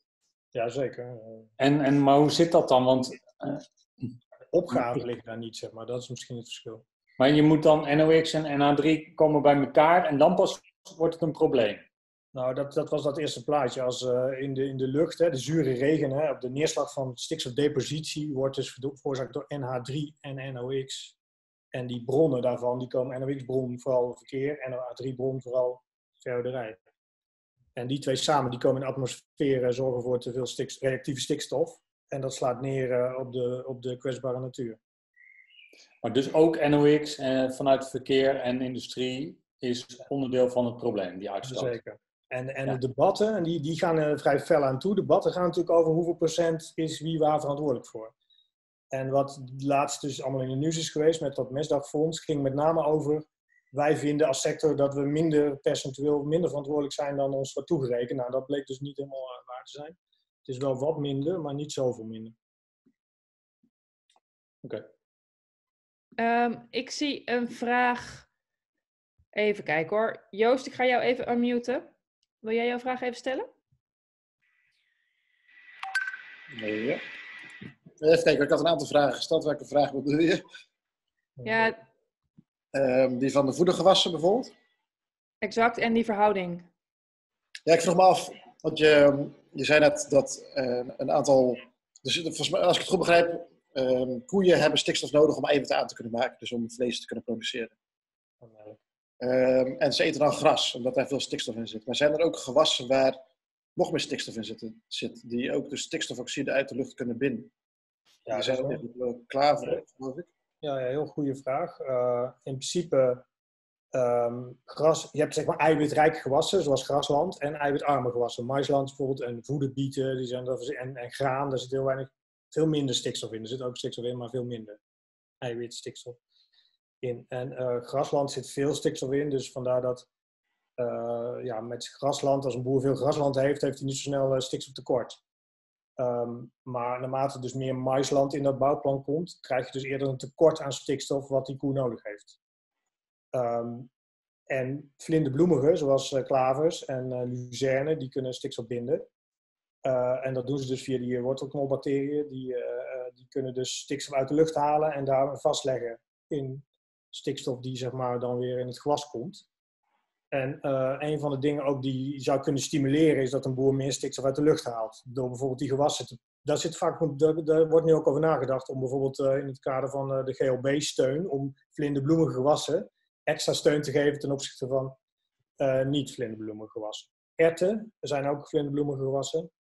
Ja, zeker. En, en, maar hoe zit dat dan? Want uh, opgave ligt daar niet, zeg maar. Dat is misschien het verschil. Maar je moet dan NOx en NH3 komen bij elkaar en dan pas wordt het een probleem. Nou, dat, dat was dat eerste plaatje. Als uh, in, de, in de lucht, hè, de zure regen, hè, op de neerslag van stikstofdepositie wordt dus veroorzaakt door NH3 en NOx. En die bronnen daarvan, die komen NOx-bron vooral verkeer, NH3-bron vooral verderij. En die twee samen die komen in de atmosfeer en zorgen voor te veel stikst reactieve stikstof. En dat slaat neer uh, op, de, op de kwetsbare natuur. Maar dus ook NOx eh, vanuit verkeer en industrie is onderdeel van het probleem, die uitstoot. Zeker. En, en ja. de debatten, en die, die gaan er vrij fel aan toe. Debatten gaan natuurlijk over hoeveel procent is wie waar verantwoordelijk voor. En wat laatst dus allemaal in het nieuws is geweest met dat mesdagfonds, ging met name over wij vinden als sector dat we minder percentueel minder verantwoordelijk zijn dan ons wordt toegerekend. Nou, dat bleek dus niet helemaal eh, waar te zijn. Het is wel wat minder, maar niet zoveel minder. Oké. Okay. Um, ik zie een vraag. Even kijken hoor. Joost, ik ga jou even unmuten. Wil jij jouw vraag even stellen? Nee, ja. Even kijken, ik had een aantal vragen gesteld. Welke vraag bedoel je? Ja, Um, die van de voedergewassen bijvoorbeeld? Exact, en die verhouding. Ja, ik vroeg me af, want je, je zei net dat uh, een aantal, dus volgens mij, als ik het goed begrijp, um, koeien hebben stikstof nodig om eiwitten aan te kunnen maken, dus om vlees te kunnen produceren. Um, en ze eten dan gras, omdat daar veel stikstof in zit. Maar zijn er ook gewassen waar nog meer stikstof in zit, zit die ook de stikstofoxide uit de lucht kunnen binden? Ja, die zijn er klaar voor, geloof ik. Ja, ja heel goede vraag. Uh, in principe ehm, gras, je hebt zeg maar eiwitrijke gewassen, zoals grasland, en eiwitarme gewassen. Maisland bijvoorbeeld en voederbieten die zijn, en, en graan, daar zit heel weinig, veel minder stikstof in. Er zit ook stikstof in, maar veel minder eiwit, stikstof in. En uh, grasland zit veel stikstof in, dus vandaar dat uh, ja, met grasland, als een boer veel grasland heeft, heeft hij niet zo snel stikstoftekort. Um, maar naarmate dus meer maisland in dat bouwplan komt, krijg je dus eerder een tekort aan stikstof wat die koe nodig heeft. Um, en vlinderbloemigen, zoals uh, klavers en uh, luzerne, die kunnen stikstof binden. Uh, en dat doen ze dus via die wortelknolbacteriën. Die, die kunnen dus stikstof uit de lucht halen en daar vastleggen in stikstof die zeg maar, dan weer in het gewas komt. En uh, een van de dingen ook die je zou kunnen stimuleren is dat een boer meer stikstof uit de lucht haalt. Door bijvoorbeeld die gewassen te. Daar, zit vaak, daar, daar wordt nu ook over nagedacht om bijvoorbeeld uh, in het kader van uh, de GLB-steun, om vlinderbloemige gewassen extra steun te geven ten opzichte van niet vlinderbloemige gewassen. Erten zijn ook vlinderbloemige gewassen.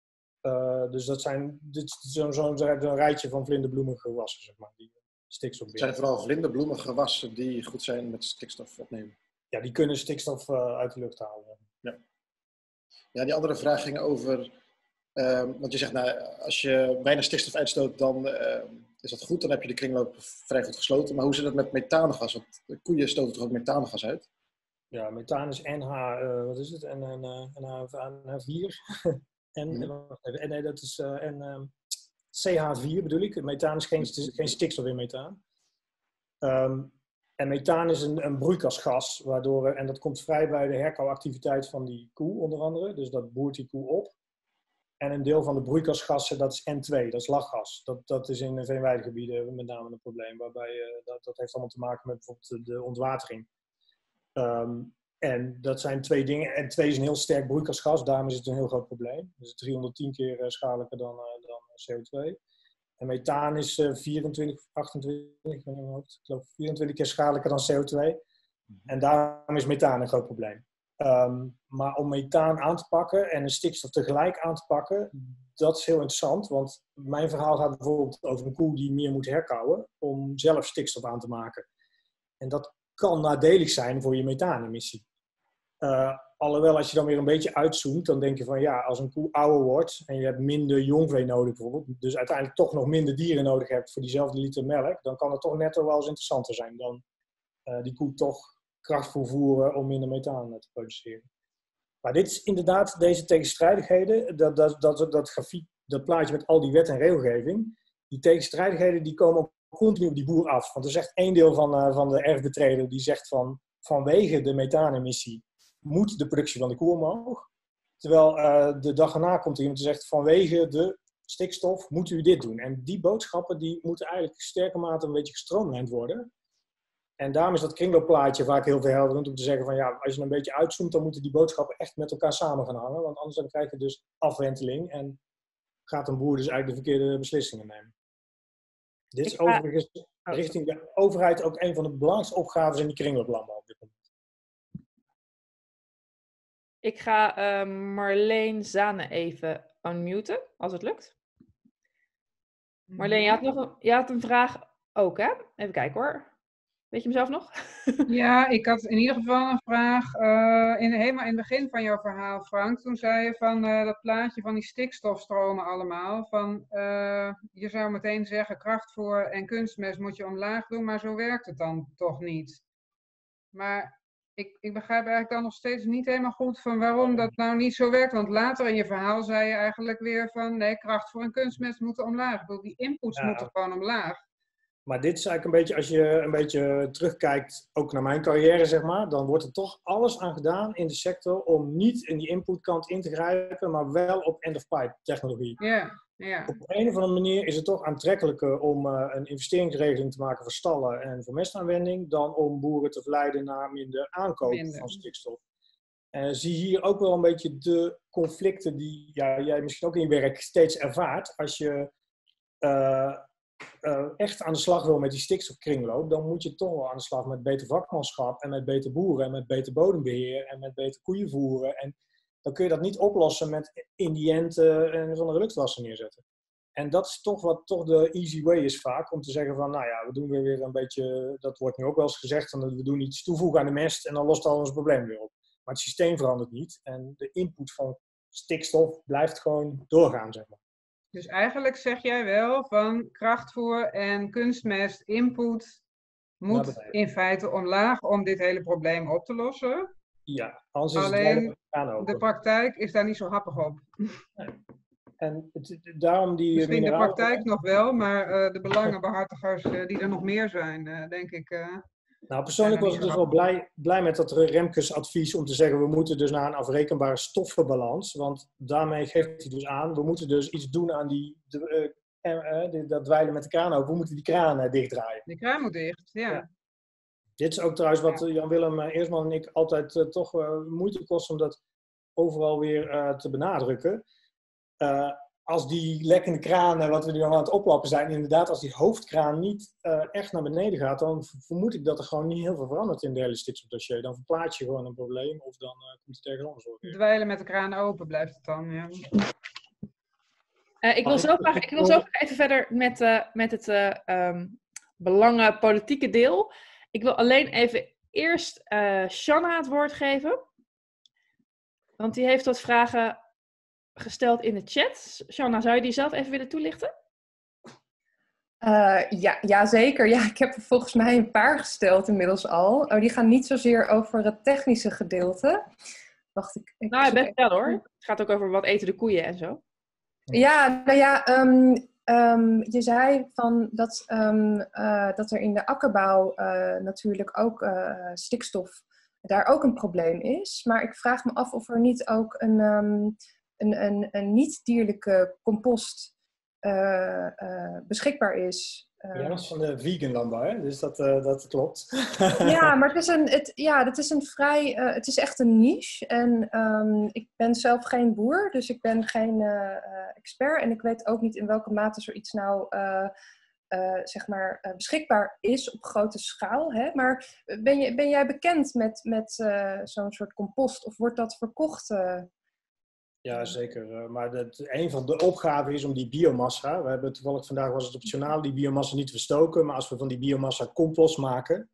dus dat zijn zo'n zo, zo rijtje van vlinderbloemige gewassen, zeg maar, die stikstof binnen. Het zijn vooral vlinderbloemige gewassen die goed zijn met stikstof opnemen ja, die kunnen stikstof uh, uit de lucht halen. Ja. ja, die andere vraag ging over, uh, want je zegt, nou, als je weinig stikstof uitstoot, dan uh, is dat goed, dan heb je de kringloop vrij goed gesloten. Maar hoe zit het met methaangas? Want de koeien stoten toch ook methaangas uit? Ja, methaan is NH, uh, wat is het? N, N, NH, NH4. en, en, nee, dat is en, ehm, CH4 bedoel ik. Methaan is geen, geen stikstof in methaan. Um, en methaan is een, een broeikasgas, waardoor, en dat komt vrij bij de herkauwactiviteit van die koe onder andere. Dus dat boert die koe op. En een deel van de broeikasgassen, dat is N2, dat is lachgas. Dat, dat is in veenweidegebieden met name een probleem. Waarbij, uh, dat, dat heeft allemaal te maken met bijvoorbeeld de ontwatering. Um, en dat zijn twee dingen. N2 is een heel sterk broeikasgas, daarom is het een heel groot probleem. Dus 310 keer uh, schadelijker dan, uh, dan CO2. En methaan is 24, 28, ik geloof 24 keer schadelijker dan CO2. Mhm. En daarom is methaan een groot probleem. Um, maar om methaan aan te pakken en een stikstof tegelijk aan te pakken, dat is heel interessant. Want mijn verhaal gaat bijvoorbeeld over een koe die meer moet herkauwen om zelf stikstof aan te maken. En dat kan nadelig zijn voor je methaanemissie. Uh, Alhoewel, als je dan weer een beetje uitzoomt, dan denk je van ja, als een koe ouder wordt en je hebt minder jongvee nodig bijvoorbeeld, dus uiteindelijk toch nog minder dieren nodig hebt voor diezelfde liter melk, dan kan het toch net wel eens interessanter zijn dan uh, die koe toch kracht voeren om minder methaan te produceren. Maar dit is inderdaad, deze tegenstrijdigheden, dat, dat, dat, dat grafiek, dat plaatje met al die wet en regelgeving, die tegenstrijdigheden die komen continu op die boer af. Want er is echt één deel van, uh, van de erfbetreder die zegt van vanwege de methaanemissie moet de productie van de koe omhoog. Terwijl uh, de dag erna komt er iemand die zegt vanwege de stikstof moet u dit doen. En die boodschappen die moeten eigenlijk sterke mate een beetje gestroomlijnd worden. En daarom is dat kringloopplaatje vaak heel verhelderend om te zeggen van ja, als je een beetje uitzoomt, dan moeten die boodschappen echt met elkaar samen gaan hangen. Want anders dan krijg je dus afwenteling en gaat een boer dus eigenlijk de verkeerde beslissingen nemen. Dit is overigens oh, richting de overheid ook een van de belangrijkste opgaves in die kringlooplandbouw Ik ga uh, Marleen Zane even unmuten, als het lukt. Marleen, je had nog een, je had een vraag ook, hè? Even kijken hoor. Weet je mezelf nog? (laughs) ja, ik had in ieder geval een vraag. Uh, in, helemaal in het begin van jouw verhaal, Frank. Toen zei je van uh, dat plaatje van die stikstofstromen allemaal. Van, uh, je zou meteen zeggen krachtvoer en kunstmest moet je omlaag doen, maar zo werkt het dan toch niet. Maar ik, ik begrijp eigenlijk dan nog steeds niet helemaal goed van waarom dat nou niet zo werkt. Want later in je verhaal zei je eigenlijk weer van nee, kracht voor een kunstmest moeten omlaag. Ik bedoel, die inputs moeten gewoon omlaag. Maar dit is eigenlijk een beetje, als je een beetje terugkijkt, ook naar mijn carrière, zeg maar, dan wordt er toch alles aan gedaan in de sector om niet in die inputkant in te grijpen, maar wel op end-of-pipe technologie. Ja. Ja. Op een of andere manier is het toch aantrekkelijker om uh, een investeringsregeling te maken voor stallen en voor mestaanwending, dan om boeren te verleiden naar minder aankoop van stikstof. Uh, zie hier ook wel een beetje de conflicten die ja, jij misschien ook in je werk steeds ervaart. Als je uh, echt aan de slag wil met die stikstofkringloop, dan moet je toch wel aan de slag met beter vakmanschap en met beter boeren en met beter bodembeheer en met beter koeien voeren. En dan kun je dat niet oplossen met in die end uh, een luchtwassen neerzetten. En dat is toch wat toch de easy way is vaak, om te zeggen van, nou ja, we doen weer, weer een beetje, dat wordt nu ook wel eens gezegd, van, we doen iets toevoegen aan de mest en dan lost al ons probleem weer op. Maar het systeem verandert niet en de input van stikstof blijft gewoon doorgaan, zeg maar. Dus eigenlijk zeg jij wel van krachtvoer en kunstmest input moet in feite omlaag om dit hele probleem op te lossen. Ja, anders is Alleen het de praktijk is daar niet zo happig op. En het, daarom die Misschien de praktijk nog wel, maar uh, de belangenbehartigers uh, die er nog meer zijn, uh, denk ik. nou, persoonlijk was ik dus wel blij, blij met dat Remkes advies om te zeggen, we moeten dus naar een afrekenbare stoffenbalans. Want daarmee geeft hij dus aan, we moeten dus iets doen aan die, de, dat dweilen met de kraan open. We moeten die kraan dichtdraaien. Die kraan moet dicht, ja. ja. Dit is ook trouwens wat Jan-Willem Eersman en ik altijd toch moeite kost om dat overal weer te benadrukken uh, als die lekkende kraan, wat we nu aan het oplappen zijn, inderdaad, als die hoofdkraan niet uh, echt naar beneden gaat, dan vermoed ik dat er gewoon niet heel veel verandert in de hele dossier. Dan verplaats je gewoon een probleem of dan uh, komt het ergens anders over. Dweilen met de kraan open blijft het dan, ja. ik, wil zo graag, ik wil zo graag even verder met, met het um, belangen politieke deel. Ik wil alleen even eerst Shanna het woord geven. Want die heeft wat vragen gesteld in de chat. Shanna, zou je die zelf even willen toelichten? Uh, ja, ja, zeker. Ja, ik heb er volgens mij een paar gesteld inmiddels al. Oh, die gaan niet zozeer over het technische gedeelte. Wacht, ik, ik nou, best wel hoor. Het gaat ook over wat eten de koeien en zo. Ja, nou ja, um, um, je zei van dat, um, uh, dat er in de akkerbouw uh, natuurlijk ook uh, stikstof daar ook een probleem is. Maar ik vraag me af of er niet ook een, een, een, een niet-dierlijke compost beschikbaar is. Ja, dat is van de vegan landbouw, hè? dus dat, dat klopt. (laughs) ja, maar het is een, het, ja, het is een vrij, het is echt een niche. En um, ik ben zelf geen boer, dus ik ben geen expert. En ik weet ook niet in welke mate zoiets nou zeg maar, beschikbaar is op grote schaal. Hè? Maar ben, je, ben jij bekend met, met zo'n soort compost of wordt dat verkocht? Ja, zeker. Eh, maar dat, een van de opgaven is om die biomassa, we hebben toevallig vandaag was het op het journaal, die biomassa niet verstoken, maar als we van die biomassa compost maken,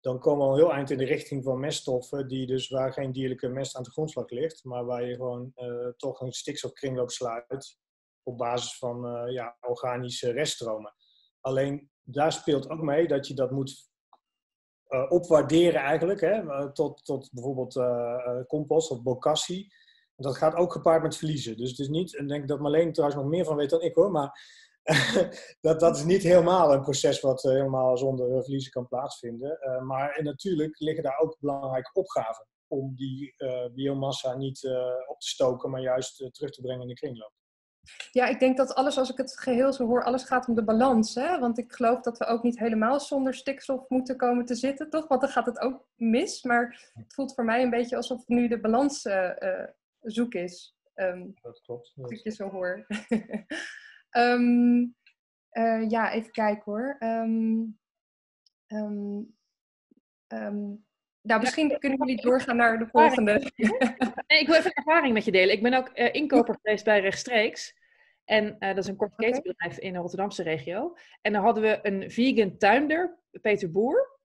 dan komen we al heel eind in de richting van meststoffen, die dus waar geen dierlijke mest aan de grondslag ligt, maar waar je gewoon uh, toch een stikstofkringloop sluit op basis van uh, ja, organische reststromen. Alleen daar speelt ook mee dat je dat moet opwaarderen eigenlijk, hè, tot, tot bijvoorbeeld compost of bokassie dat gaat ook gepaard met verliezen. Dus het is niet, en ik denk dat Marleen trouwens nog meer van weet dan ik hoor, maar (laughs) dat, dat is niet helemaal een proces wat eh, helemaal zonder eh, verliezen kan plaatsvinden. Uh, maar natuurlijk liggen daar ook belangrijke opgaven om die biomassa niet op te stoken, maar juist terug te brengen in de kringloop. Ja, ik denk dat alles, als ik het geheel zo hoor, alles gaat om de balans. Hè? Want ik geloof dat we ook niet helemaal zonder stikstof moeten komen te zitten, toch? Want dan gaat het ook mis. Maar het voelt voor mij een beetje alsof nu de balans zoek is. Um, dat klopt. Als ik je zo hoor. um, (laughs) uh, ja, even kijken hoor. Um, nou, misschien kunnen jullie doorgaan naar de volgende. (laughs) nee, ik wil even een ervaring met je delen. Ik ben ook uh, inkoper geweest bij Rechtstreeks. En uh, dat is een kort ketenbedrijf in de Rotterdamse regio. En dan hadden we een vegan tuinder, Peter Boer.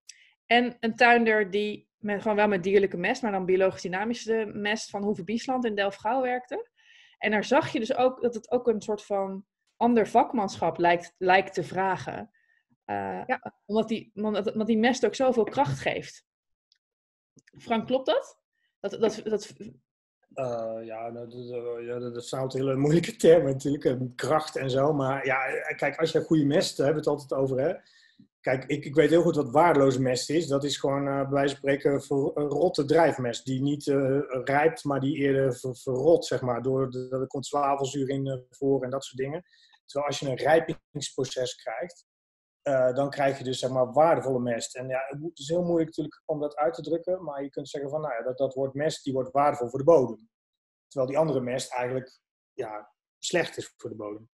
En een tuinder die met, gewoon wel met dierlijke mest, maar dan biologisch dynamische mest van Hoeve Biesland in Delft-Gouw werkte. En daar zag je dus ook dat het ook een soort van ander vakmanschap lijkt, lijkt te vragen. Uh, ja. omdat, die, omdat die mest ook zoveel kracht geeft. Frank, klopt dat? Dat, dat, dat... Uh, ja, dat, dat, ja, dat zijn altijd hele moeilijke termen natuurlijk, kracht en zo. Maar ja, kijk, als je goede mest, daar hebben we het altijd over, hè Kijk, ik, ik weet heel goed wat waardeloze mest is. Dat is gewoon uh, bij wijze van spreken verrotte drijfmest. Die niet uh, rijpt, maar die eerder ver, verrot, zeg maar. Door de, er komt zwavelzuur in uh, voor en dat soort dingen. Terwijl als je een rijpingsproces krijgt, dan krijg je dus zeg maar waardevolle mest. En ja, het is heel moeilijk natuurlijk om dat uit te drukken. Maar je kunt zeggen van, nou ja, dat, dat wordt mest, die wordt waardevol voor de bodem. Terwijl die andere mest eigenlijk, ja, slecht is voor de bodem.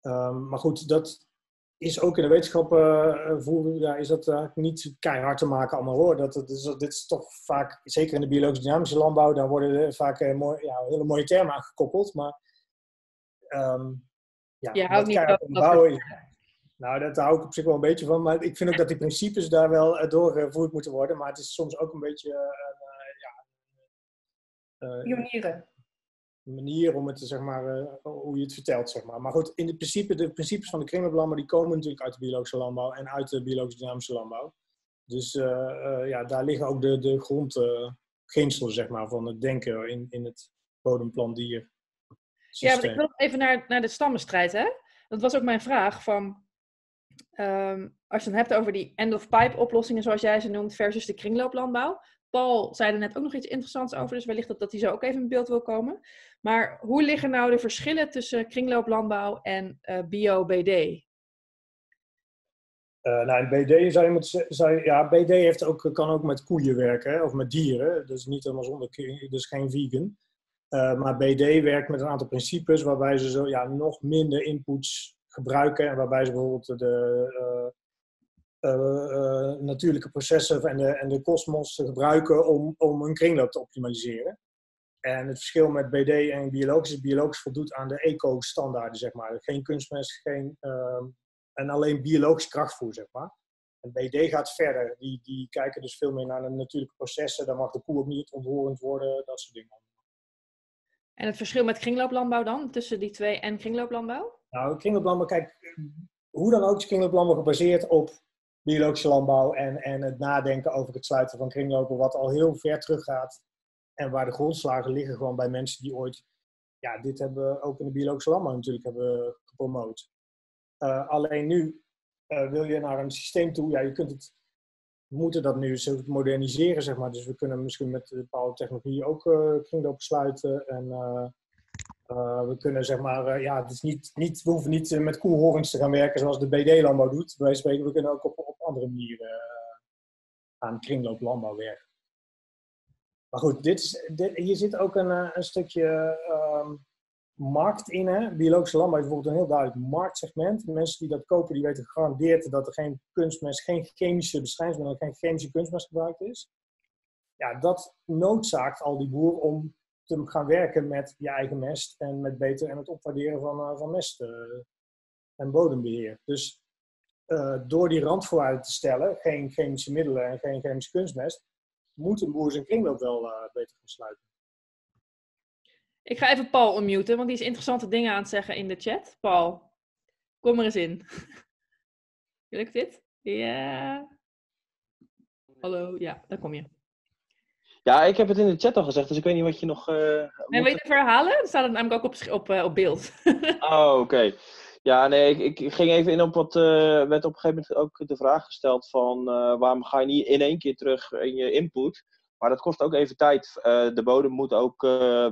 Um, maar goed, dat, is ook in de wetenschap uh, voeren, ja, is dat uh, niet keihard te maken allemaal hoor. Dat, dat, is, dit is toch vaak, zeker in de biologisch dynamische landbouw, dan worden er vaak uh, mooi, ja, hele mooie termen aangekoppeld. Maar um, ja, Je houdt niet ontbouwen. Nou, dat hou ik op zich wel een beetje van. Maar ik vind ook dat die principes daar wel eh, doorgevoerd moeten worden. Maar het is soms ook een beetje eh, ja, eh, Pionieren. Manier om het, te, zeg maar, eh, hoe je het vertelt, zeg maar. Maar goed, in het principe, de principes van de kringlooplandbouw, die komen natuurlijk uit de biologische landbouw en uit de biologisch dynamische landbouw. Dus eh, eh, ja, daar liggen ook de, de grondbeginselen, zeg maar, van het denken in, in het bodemplandier. Ja, maar ik wil even naar, naar de stammenstrijd, hè? Dat was ook mijn vraag van... ehm, als je het hebt over die end-of-pipe oplossingen, zoals jij ze noemt, versus de kringlooplandbouw. Paul zei er net ook nog iets interessants over, dus wellicht dat, dat hij zo ook even in beeld wil komen. Maar hoe liggen nou de verschillen tussen kringlooplandbouw en eh, bio-BD? Eh, nou, BD zou je ze- zou ja, BD heeft ook, kan ook met koeien werken, hè, of met dieren. Dus niet helemaal zonder, dus geen vegan. Eh, maar BD werkt met een aantal principes waarbij ze zo, ja, nog minder inputs gebruiken. En waarbij ze bijvoorbeeld de natuurlijke processen en de, en de kosmos gebruiken om, om een kringloop te optimaliseren. En het verschil met BD en biologisch is biologisch voldoet aan de eco-standaarden, zeg maar. Geen kunstmest, geen, ehm, en alleen biologisch krachtvoer, zeg maar. En BD gaat verder. Die, die kijken dus veel meer naar de natuurlijke processen. Dan mag de koe ook niet ontroerend worden, dat soort dingen. En het verschil met kringlooplandbouw dan, tussen die twee en kringlooplandbouw? Nou, kringlooplandbouw, kijk, hoe dan ook is kringlooplandbouw gebaseerd op biologische landbouw en, en het nadenken over het sluiten van kringlopen, wat al heel ver teruggaat. En waar de grondslagen liggen gewoon bij mensen die ooit, ja, dit hebben ook in de biologische landbouw natuurlijk hebben gepromoot. Eh, alleen nu eh, wil je naar een systeem toe, ja, je kunt het, we moeten dat nu moderniseren, zeg maar. Dus we kunnen misschien met bepaalde technologieën ook eh kringlopen sluiten en... eh, we kunnen zeg maar, uh, ja, het niet, niet, we hoeven niet uh, met koelhorens te gaan werken zoals de BD-landbouw doet. Wij spreken, we kunnen ook op, op andere manieren uh, aan kringlooplandbouw werken. Maar goed, dit is, dit, hier zit ook een, een stukje um, markt in. Hè? Biologische landbouw is bijvoorbeeld een heel duidelijk marktsegment. Mensen die dat kopen, die weten gegarandeerd dat er geen kunstmest, geen chemische bestrijdingsmiddelen, geen chemische kunstmest gebruikt is. Ja, dat noodzaakt al die boer om gaan werken met je eigen mest en met beter en het opwaarderen van, uh, van mest uh, en bodembeheer. Dus uh, door die randvoorwaarden te stellen, geen chemische middelen en geen chemische kunstmest, moet een boer zijn kringloop wel beter gaan sluiten. Ik ga even Paul unmuten, want die is interessante dingen aan het zeggen in de chat. Paul, kom er eens in. (laughs) Lukt dit? Ja. Hallo, ja, daar kom je. Ja, ik heb het in de chat al gezegd, dus ik weet niet wat je nog. Nee, moet... wil je het verhalen? Dan staat het namelijk ook op, op, uh, op beeld. (laughs) oh, oké. Okay. Ja, nee, ik, ik, ging even in op wat. Uh, werd op een gegeven moment ook de vraag gesteld: van waarom ga je niet in één keer terug in je input? Maar dat kost ook even tijd. de bodem moet ook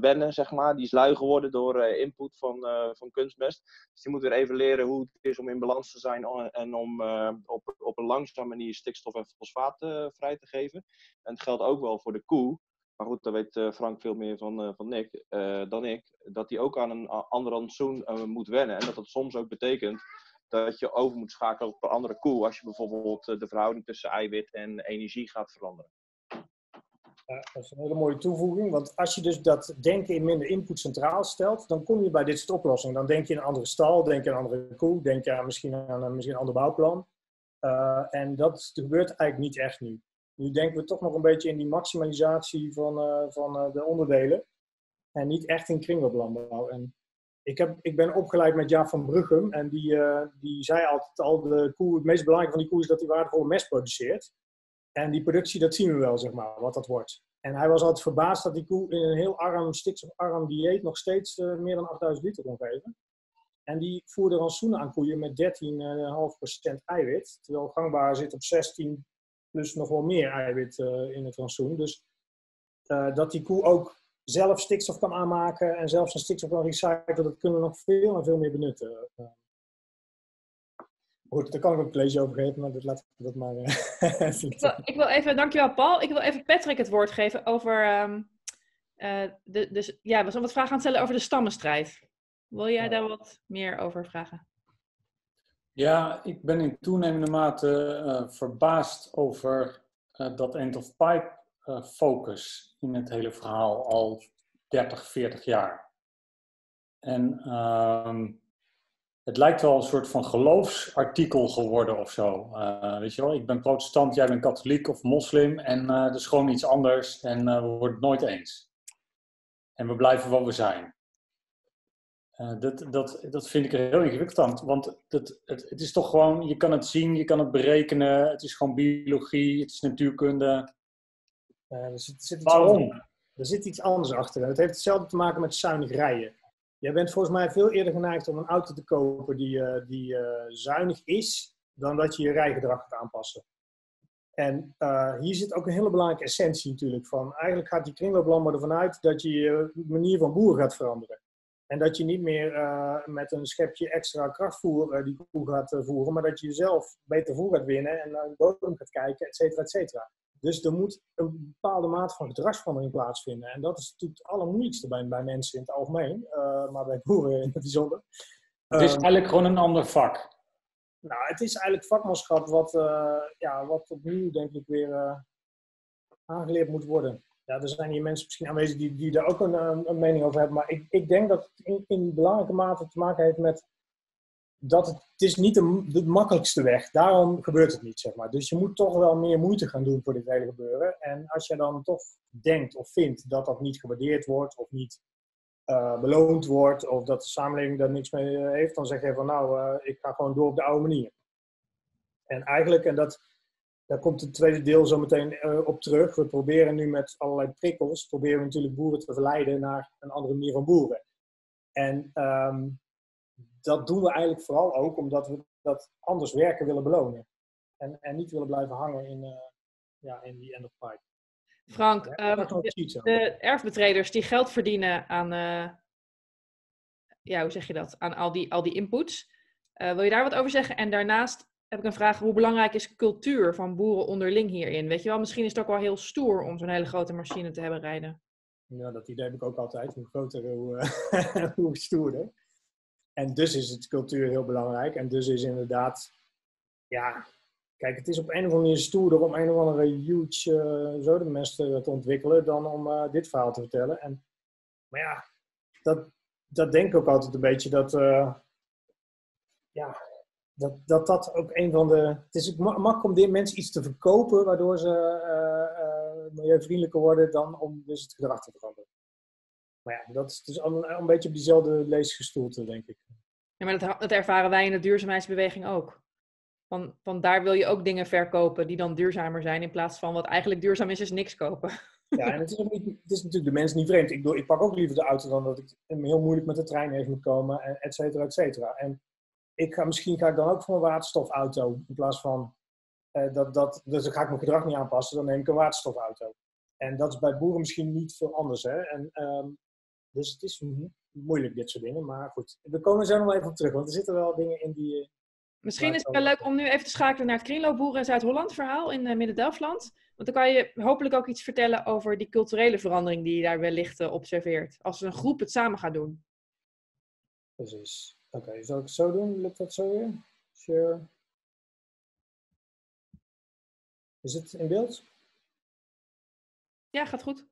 wennen, zeg maar. Die is lui geworden door input van, van kunstmest. Dus die moet weer even leren hoe het is om in balans te zijn en om op, op een langzame manier stikstof en fosfaat vrij te geven. En het geldt ook wel voor de koe. Maar goed, daar weet Frank veel meer van, van Nick, dan ik. Dat die ook aan een ander rantsoen moet wennen. En dat dat soms ook betekent dat je over moet schakelen op een andere koe. Als je bijvoorbeeld de verhouding tussen eiwit en energie gaat veranderen. Ja, dat is een hele mooie toevoeging. Want als je dus dat denken in minder input centraal stelt, dan kom je bij dit soort oplossingen. Dan denk je in een andere stal, denk je aan een andere koe, denk je aan misschien aan een, misschien een ander bouwplan. Uh, en dat gebeurt eigenlijk niet echt nu. Nu denken we toch nog een beetje in die maximalisatie van, uh, van de onderdelen. En niet echt in kringlooplandbouw. En ik, heb, ik ben opgeleid met Jaap van Bruggem. En die, die zei altijd al, de koe, het meest belangrijke van die koe is dat hij waardevolle mest produceert. En die productie, dat zien we wel, zeg maar, wat dat wordt. En hij was altijd verbaasd dat die koe in een heel arm, stikstofarm dieet nog steeds uh, meer dan 8000 liter kon geven. En die voerde rantsoenen aan koeien met 13,5% eiwit. Terwijl gangbaar zit op 16 plus nog wel meer eiwit uh, in het rantsoen. Dus uh, dat die koe ook zelf stikstof kan aanmaken en zelf zijn stikstof kan recyclen, dat kunnen we nog veel en veel meer benutten. Goed, daar kan ik ook een college over geven, maar dat laat ik dat maar. (laughs) Uh, ik, wil, ik, wil, even, dankjewel Paul. Ik wil even Patrick het woord geven over. Um, uh, de, dus, ja, we zijn wat vragen aan het stellen over de stammenstrijd. Wil jij daar wat meer over vragen? Ja, ik ben in toenemende mate uh, verbaasd over dat end-of-pipe focus in het hele verhaal al 30, 40 jaar. En. Um, het lijkt wel een soort van geloofsartikel geworden of zo. Uh, weet je wel, ik ben protestant, jij bent katholiek of moslim en uh, dat is gewoon iets anders en uh, we worden het nooit eens. En we blijven wat we zijn. dat, dat, dat vind ik heel ingewikkeld aan, want het, het, het is toch gewoon, je kan het zien, je kan het berekenen, het is gewoon biologie, het is natuurkunde. er zit, zit Waarom? er zit iets anders achter. Het heeft hetzelfde te maken met zuinig rijden. Jij bent volgens mij veel eerder geneigd om een auto te kopen die, uh, die uh, zuinig is, dan dat je je rijgedrag gaat aanpassen. En uh, hier zit ook een hele belangrijke essentie natuurlijk van. Eigenlijk gaat die kringlooplandbouw ervan uit dat je je manier van boeren gaat veranderen. En dat je niet meer met een schepje extra krachtvoer die koe gaat voeren, maar dat je jezelf beter voer gaat winnen en naar de bodem gaat kijken, et cetera, et cetera. Dus er moet een bepaalde mate van gedragsverandering plaatsvinden. En dat is natuurlijk het allermoeilijkste bij, bij mensen in het algemeen, uh, maar bij boeren in het bijzonder. Het is um, eigenlijk gewoon een ander vak. Nou, het is eigenlijk vakmanschap wat, uh, ja, wat opnieuw denk ik weer uh, aangeleerd moet worden. Ja, er zijn hier mensen misschien aanwezig die, die daar ook een, een mening over hebben. Maar ik, ik denk dat het in, in belangrijke mate te maken heeft met dat het, is niet de, makkelijkste weg. Daarom gebeurt het niet, zeg maar. Dus je moet toch wel meer moeite gaan doen voor dit hele gebeuren. En als je dan toch denkt of vindt dat dat niet gewaardeerd wordt of niet uh, beloond wordt of dat de samenleving daar niks mee eh, heeft, dan zeg je van nou, uh, ik ga gewoon door op de oude manier. En eigenlijk, en dat, daar komt het tweede deel zo meteen op terug. We proberen nu met allerlei prikkels, proberen we natuurlijk boeren te verleiden naar een andere manier van boeren. En um, dat doen we eigenlijk vooral ook omdat we dat anders werken willen belonen. En, en niet willen blijven hangen in, uh, ja, in die end of pipe. Frank, ja, um, de, de, erfbetreders die geld verdienen aan, uh, ja, hoe zeg je dat, aan al die, al die inputs. Uh, wil je daar wat over zeggen? En daarnaast heb ik een vraag, hoe belangrijk is cultuur van boeren onderling hierin? Weet je wel, misschien is het ook wel heel stoer om zo'n hele grote machine te hebben rijden. Ja, dat idee heb ik ook altijd. Hoe groter, hoe, (laughs) hoe stoerder. En dus is het cultuur heel belangrijk. En dus is inderdaad, ja, kijk, het is op een of andere manier stoerder om een of andere huge uh, zodemest te ontwikkelen dan om uh, dit verhaal te vertellen. En, maar ja, dat, dat denk ik ook altijd een beetje dat, uh, ja, dat, dat dat ook een van de. Het is makkelijk om dit mensen iets te verkopen waardoor ze milieuvriendelijker worden dan om dus het gedrag te veranderen. Maar ja, dat is dus een, een beetje op diezelfde leesgestoelte, denk ik. Ja, maar dat, dat ervaren wij in de duurzaamheidsbeweging ook. Van, van daar wil je ook dingen verkopen die dan duurzamer zijn, in plaats van wat eigenlijk duurzaam is, is niks kopen. Ja, en het is, niet, het is natuurlijk de mens niet vreemd. Ik, ik pak ook liever de auto dan dat ik heel moeilijk met de trein even moet komen, et cetera, et cetera. En ik ga, misschien ga ik dan ook voor een waterstofauto, in plaats van eh, dat, dat, dus dan ga ik mijn gedrag niet aanpassen, dan neem ik een waterstofauto. En dat is bij boeren misschien niet veel anders. Hè? En um, dus het is moeilijk, dit soort dingen. Maar goed, we komen zo nog even op terug, want er zitten wel dingen in die... Eh, Misschien is het wel leuk om nu even te schakelen naar het Kringloopboeren in Zuid-Holland verhaal in uh, Midden-Delfland. Want dan kan je hopelijk ook iets vertellen over die culturele verandering die je daar wellicht uh, observeert. Als een groep het samen gaat doen. Precies. Oké, okay, zal ik het zo doen? Lukt dat zo weer? Sure. Is het in beeld? Ja, gaat goed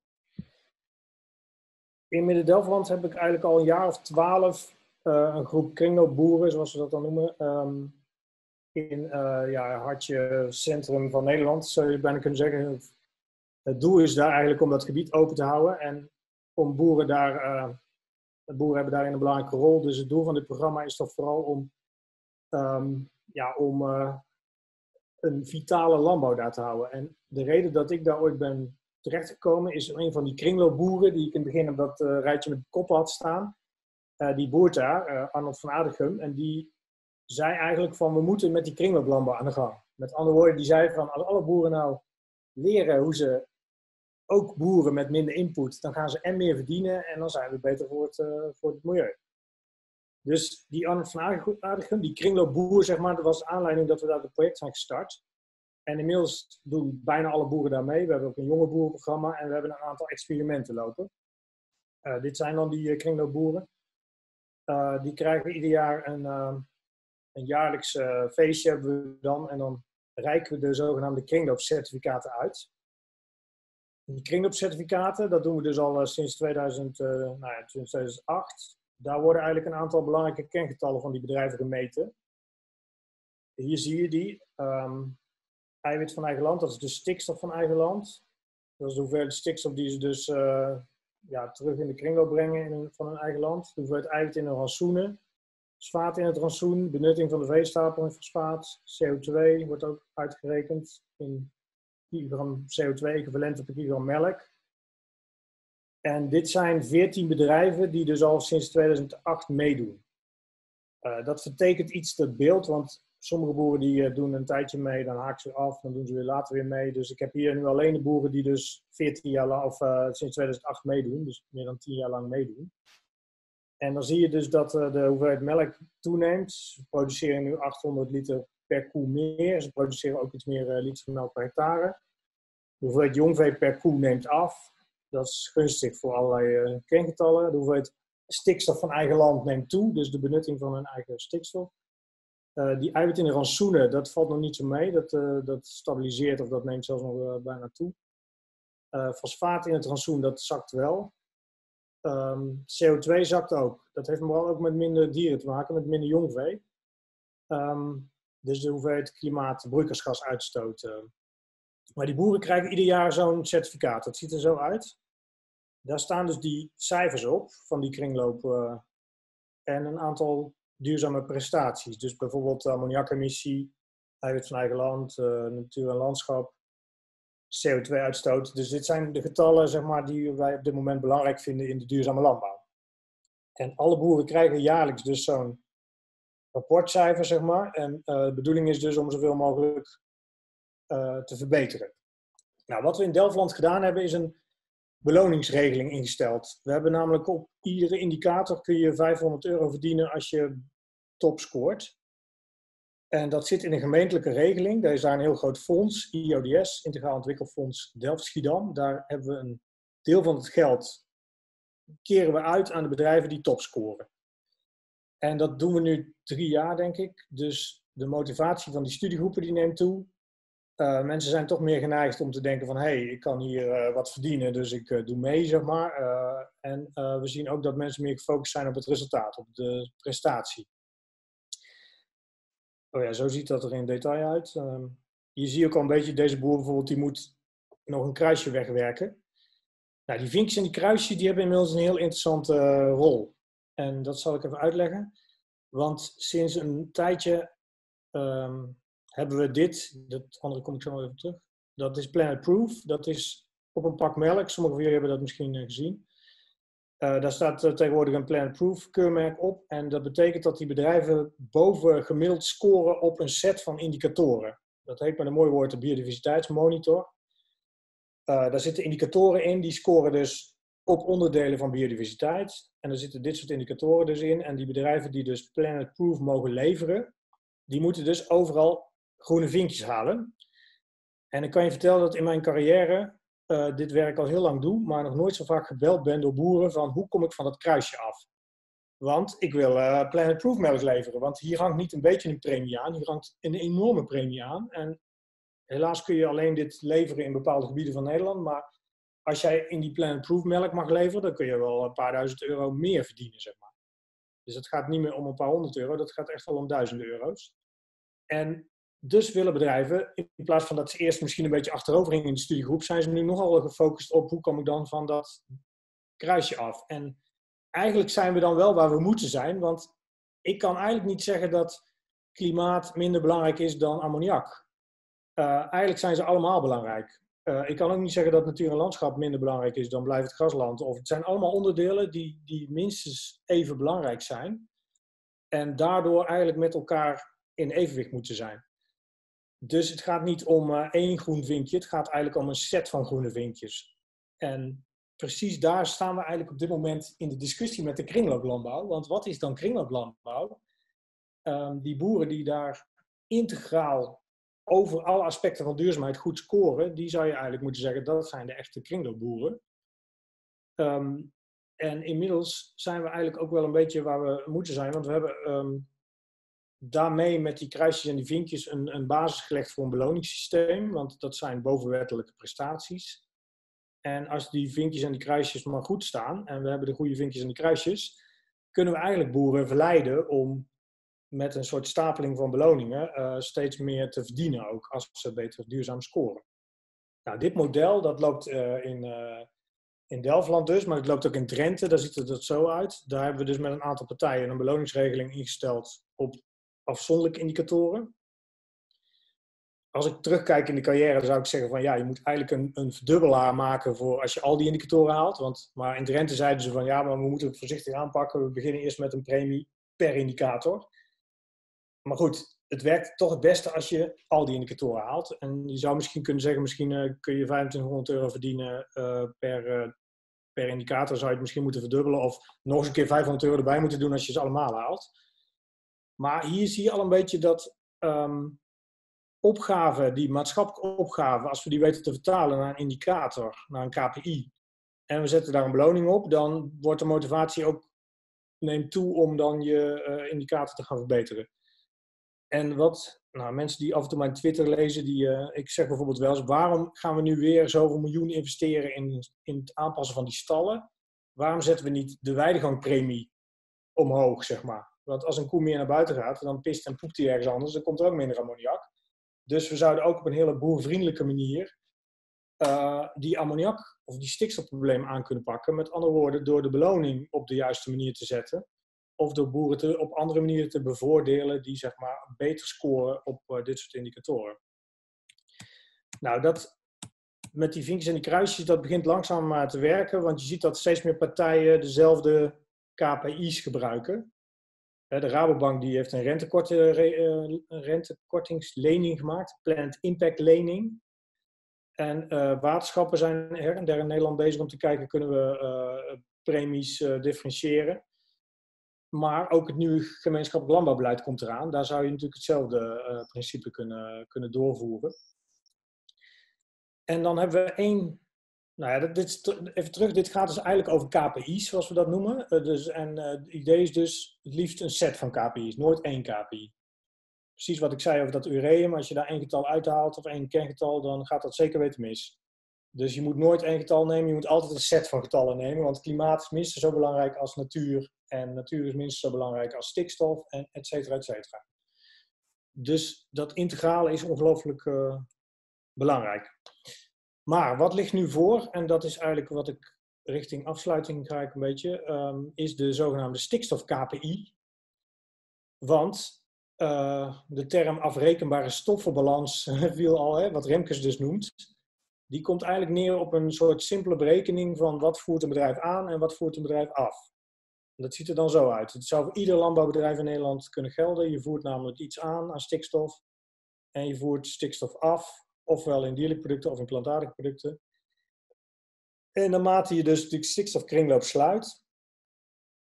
in Midden-Delfland heb ik eigenlijk al een jaar of twaalf uh, een groep kringloopboeren, zoals we dat dan noemen, um, in uh, ja, hartje centrum van Nederland, zou je bijna kunnen zeggen. Het doel is daar eigenlijk om dat gebied open te houden en om boeren daar, uh, boeren hebben daarin een belangrijke rol. Dus het doel van dit programma is toch vooral om, um, ja, om een vitale landbouw daar te houden. En de reden dat ik daar ooit ben terechtgekomen is een van die kringloopboeren die ik in het begin op dat uh, rijtje met koppen had staan. Uh, die boert daar, uh, Arnold van Adegum, en die zei eigenlijk van we moeten met die kringlooplandbouw aan de gang. Met andere woorden, die zei van als alle boeren nou leren hoe ze ook boeren met minder input, dan gaan ze en meer verdienen en dan zijn we beter voor het, voor het milieu. Dus die Arnold van Adegum, die kringloopboer, zeg maar, dat was de aanleiding dat we daar het project zijn gestart. En inmiddels doen bijna alle boeren daar mee. We hebben ook een jonge boerenprogramma en we hebben een aantal experimenten lopen. Uh, dit zijn dan die uh, kringloopboeren. Uh, die krijgen ieder jaar een, een jaarlijks feestje hebben we dan. En dan reiken we de zogenaamde kringloopcertificaten uit. Die kringloopcertificaten, dat doen we dus al sinds 2000, nou ja, 2008. Daar worden eigenlijk een aantal belangrijke kengetallen van die bedrijven gemeten. Hier zie je die. Ehm, eiwit van eigen land, dat is de stikstof van eigen land. Dat is de hoeveelheid stikstof die ze dus uh, ja, terug in de kringloop brengen in van hun eigen land. De hoeveelheid eiwit in hun rantsoenen. Fosfaat in het rantsoen, benutting van de veestapel in fosfaat. CO2 wordt ook uitgerekend in kilogram CO2 equivalent per kilogram melk. En dit zijn 14 bedrijven die dus al sinds 2008 meedoen. Uh, dat vertekent iets dat beeld, want sommige boeren die uh, doen een tijdje mee, dan haken ze af, dan doen ze weer later weer mee. Dus ik heb hier nu alleen de boeren die dus 14 jaar lang, of uh, sinds 2008 meedoen, dus meer dan 10 jaar lang meedoen. En dan zie je dus dat de hoeveelheid melk toeneemt. Ze produceren nu 800 liter per koe meer. Ze produceren ook iets meer liter melk per hectare. De hoeveelheid jongvee per koe neemt af. Dat is gunstig voor allerlei uh, kengetallen. De hoeveelheid stikstof van eigen land neemt toe, dus de benutting van hun eigen stikstof. Uh, die eiwit in de rantsoenen, dat valt nog niet zo mee. Dat, uh, dat stabiliseert of dat neemt zelfs nog bijna toe. fosfaat in het rantsoen, dat zakt wel. Um, CO2 zakt ook. Dat heeft vooral ook met minder dieren te maken, met minder jongvee. Um, dus de hoeveelheid klimaat, broeikasgasuitstoot maar die boeren krijgen ieder jaar zo'n certificaat. Dat ziet er zo uit. Daar staan dus die cijfers op van die kringloop en een aantal duurzame prestaties. Dus bijvoorbeeld ammoniakemissie, eiwit van eigen land, uh, natuur en landschap, CO2-uitstoot. Dus dit zijn de getallen zeg maar, die wij op dit moment belangrijk vinden in de duurzame landbouw. En alle boeren krijgen jaarlijks dus zo'n rapportcijfer, zeg maar. En uh, de bedoeling is dus om zoveel mogelijk uh, te verbeteren. Nou, wat we in Delftland gedaan hebben, is een beloningsregeling ingesteld. We hebben namelijk op iedere indicator kun je 500 euro verdienen als je top scoort. En dat zit in een gemeentelijke regeling. Daar is daar een heel groot fonds, IODS, Integraal Ontwikkelfonds Delft-Schiedam. Daar hebben we een deel van het geld keren we uit aan de bedrijven die top scoren. En dat doen we nu drie jaar, denk ik. Dus de motivatie van die studiegroepen die neemt toe. Uh, mensen zijn toch meer geneigd om te denken van hé, hey, ik kan hier uh, wat verdienen, dus ik uh, doe mee, zeg maar. en we zien ook dat mensen meer gefocust zijn op het resultaat, op de prestatie. Oh ja, zo ziet dat er in detail uit. Ehm, je ook al een beetje, deze boer bijvoorbeeld, die moet nog een kruisje wegwerken. Nou, die vinkjes en die kruisjes, die hebben inmiddels een heel interessante rol. En dat zal ik even uitleggen. Want sinds een tijdje um, hebben we dit, dat andere kom ik zo even terug. Dat is Planet Proof. Dat is op een pak melk. Sommigen van jullie hebben dat misschien eh, gezien. Uh, daar staat uh, tegenwoordig een Planet Proof keurmerk op. En dat betekent dat die bedrijven boven gemiddeld scoren op een set van indicatoren. Dat heet met een mooi woord de biodiversiteitsmonitor. Daar zitten indicatoren in, die scoren dus op onderdelen van biodiversiteit. En er zitten dit soort indicatoren dus in. En die bedrijven die dus Planet Proof mogen leveren, die moeten dus overal groene vinkjes halen. En ik kan je vertellen dat in mijn carrière uh, dit werk al heel lang doe, maar nog nooit zo vaak gebeld ben door boeren van hoe kom ik van dat kruisje af. Want ik wil uh, Planet Proof melk leveren, want hier hangt niet een beetje een premie aan, hier hangt een enorme premie aan. En helaas kun je alleen dit leveren in bepaalde gebieden van Nederland, maar als jij in die Planet Proof melk mag leveren, dan kun je wel een paar duizend euro meer verdienen, zeg maar. Dus het gaat niet meer om een paar honderd euro, dat gaat echt wel om duizenden euro's. En dus willen bedrijven, in plaats van dat ze eerst misschien een beetje achterover gingen in de studiegroep, zijn ze nu nogal gefocust op hoe kom ik dan van dat kruisje af. En eigenlijk zijn we dan wel waar we moeten zijn, want ik kan eigenlijk niet zeggen dat klimaat minder belangrijk is dan ammoniak. Uh, eigenlijk zijn ze allemaal belangrijk. Uh, ik kan ook niet zeggen dat natuur en landschap minder belangrijk is dan blijft het grasland. Of het zijn allemaal onderdelen die, die minstens even belangrijk zijn. En daardoor eigenlijk met elkaar in evenwicht moeten zijn. Dus het gaat niet om uh, één groen vinkje, het gaat eigenlijk om een set van groene vinkjes. En precies daar staan we eigenlijk op dit moment in de discussie met de kringlooplandbouw. Want wat is dan kringlooplandbouw? Um, die boeren die daar integraal over alle aspecten van duurzaamheid goed scoren, die zou je eigenlijk moeten zeggen, dat zijn de echte kringloopboeren. Um, en inmiddels zijn we eigenlijk ook wel een beetje waar we moeten zijn, want we hebben um, daarmee met die kruisjes en die vinkjes een, een basis gelegd voor een beloningssysteem, want dat zijn bovenwettelijke prestaties. En als die vinkjes en die kruisjes maar goed staan, en we hebben de goede vinkjes en die kruisjes, kunnen we eigenlijk boeren verleiden om met een soort stapeling van beloningen uh, steeds meer te verdienen ook, als ze beter duurzaam scoren. Nou, dit model dat loopt uh, in, uh, in Delftland dus, maar het loopt ook in Drenthe, daar ziet het er zo uit. Daar hebben we dus met een aantal partijen een beloningsregeling ingesteld op afzonderlijke indicatoren. Als ik terugkijk in de carrière, dan zou ik zeggen van ja, je moet eigenlijk een, een verdubbelaar maken voor als je al die indicatoren haalt. Want, maar in Drenthe zeiden ze van ja, maar we moeten het voorzichtig aanpakken. We beginnen eerst met een premie per indicator. Maar goed, het werkt toch het beste als je al die indicatoren haalt. En je zou misschien kunnen zeggen, misschien uh, kun je 2500 euro verdienen uh, per, uh, per indicator. Zou je het misschien moeten verdubbelen of nog eens een keer 500 euro erbij moeten doen als je ze allemaal haalt. Maar hier zie je al een beetje dat um, opgaven, die maatschappelijke opgaven, als we die weten te vertalen naar een indicator, naar een KPI, en we zetten daar een beloning op, dan wordt de motivatie ook neemt toe om dan je indicator te gaan verbeteren. En wat nou, mensen die af en toe mijn Twitter lezen, die, uh, ik zeg bijvoorbeeld wel eens, waarom gaan we nu weer zoveel miljoen investeren in, in het aanpassen van die stallen? Waarom zetten we niet de weidegangpremie omhoog, zeg maar? Want als een koe meer naar buiten gaat, dan pist en poept hij ergens anders, dan komt er ook minder ammoniak. Dus we zouden ook op een hele boervriendelijke manier uh, die ammoniak of die stikstofprobleem aan kunnen pakken. Met andere woorden, door de beloning op de juiste manier te zetten of door boeren te, op andere manieren te bevoordelen die zeg maar, beter scoren op uh, dit soort indicatoren. Nou, dat, met die vinkjes en die kruisjes, dat begint langzaam uh, te werken, want je ziet dat steeds meer partijen dezelfde KPI's gebruiken. De Rabobank die heeft een rentekort, uh, rentekortingslening gemaakt, Planned Impact Lening. En waterschappen zijn her en in Nederland bezig om te kijken, kunnen we premies differentiëren. Maar ook het nieuwe gemeenschappelijk landbouwbeleid komt eraan. Daar zou je natuurlijk hetzelfde uh, principe kunnen, kunnen doorvoeren. En dan hebben we één. Nou ja, dit, even terug. Dit gaat dus eigenlijk over KPI's, zoals we dat noemen. Uh, dus, en uh, het idee is dus het liefst een set van KPI's, nooit één KPI. Precies wat ik zei over dat ureum. Als je daar één getal uithaalt of één kerngetal, dan gaat dat zeker weten mis. Dus je moet nooit één getal nemen, je moet altijd een set van getallen nemen. Want klimaat is minstens zo belangrijk als natuur en natuur is minstens zo belangrijk als stikstof, en et cetera, et cetera. Dus dat integrale is ongelooflijk uh, belangrijk. Maar wat ligt nu voor, en dat is eigenlijk wat ik richting afsluiting ga ik een beetje, um, is de zogenaamde stikstof-KPI. Want uh, de term afrekenbare stoffenbalans (laughs) viel al, hè, wat Remkes dus noemt, die komt eigenlijk neer op een soort simpele berekening van wat voert een bedrijf aan en wat voert een bedrijf af. Dat ziet er dan zo uit. Het zou voor ieder landbouwbedrijf in Nederland kunnen gelden. Je voert namelijk iets aan aan stikstof en je voert stikstof af, ofwel in dierlijke producten of in plantaardige producten. En naarmate je dus de stikstofkringloop sluit,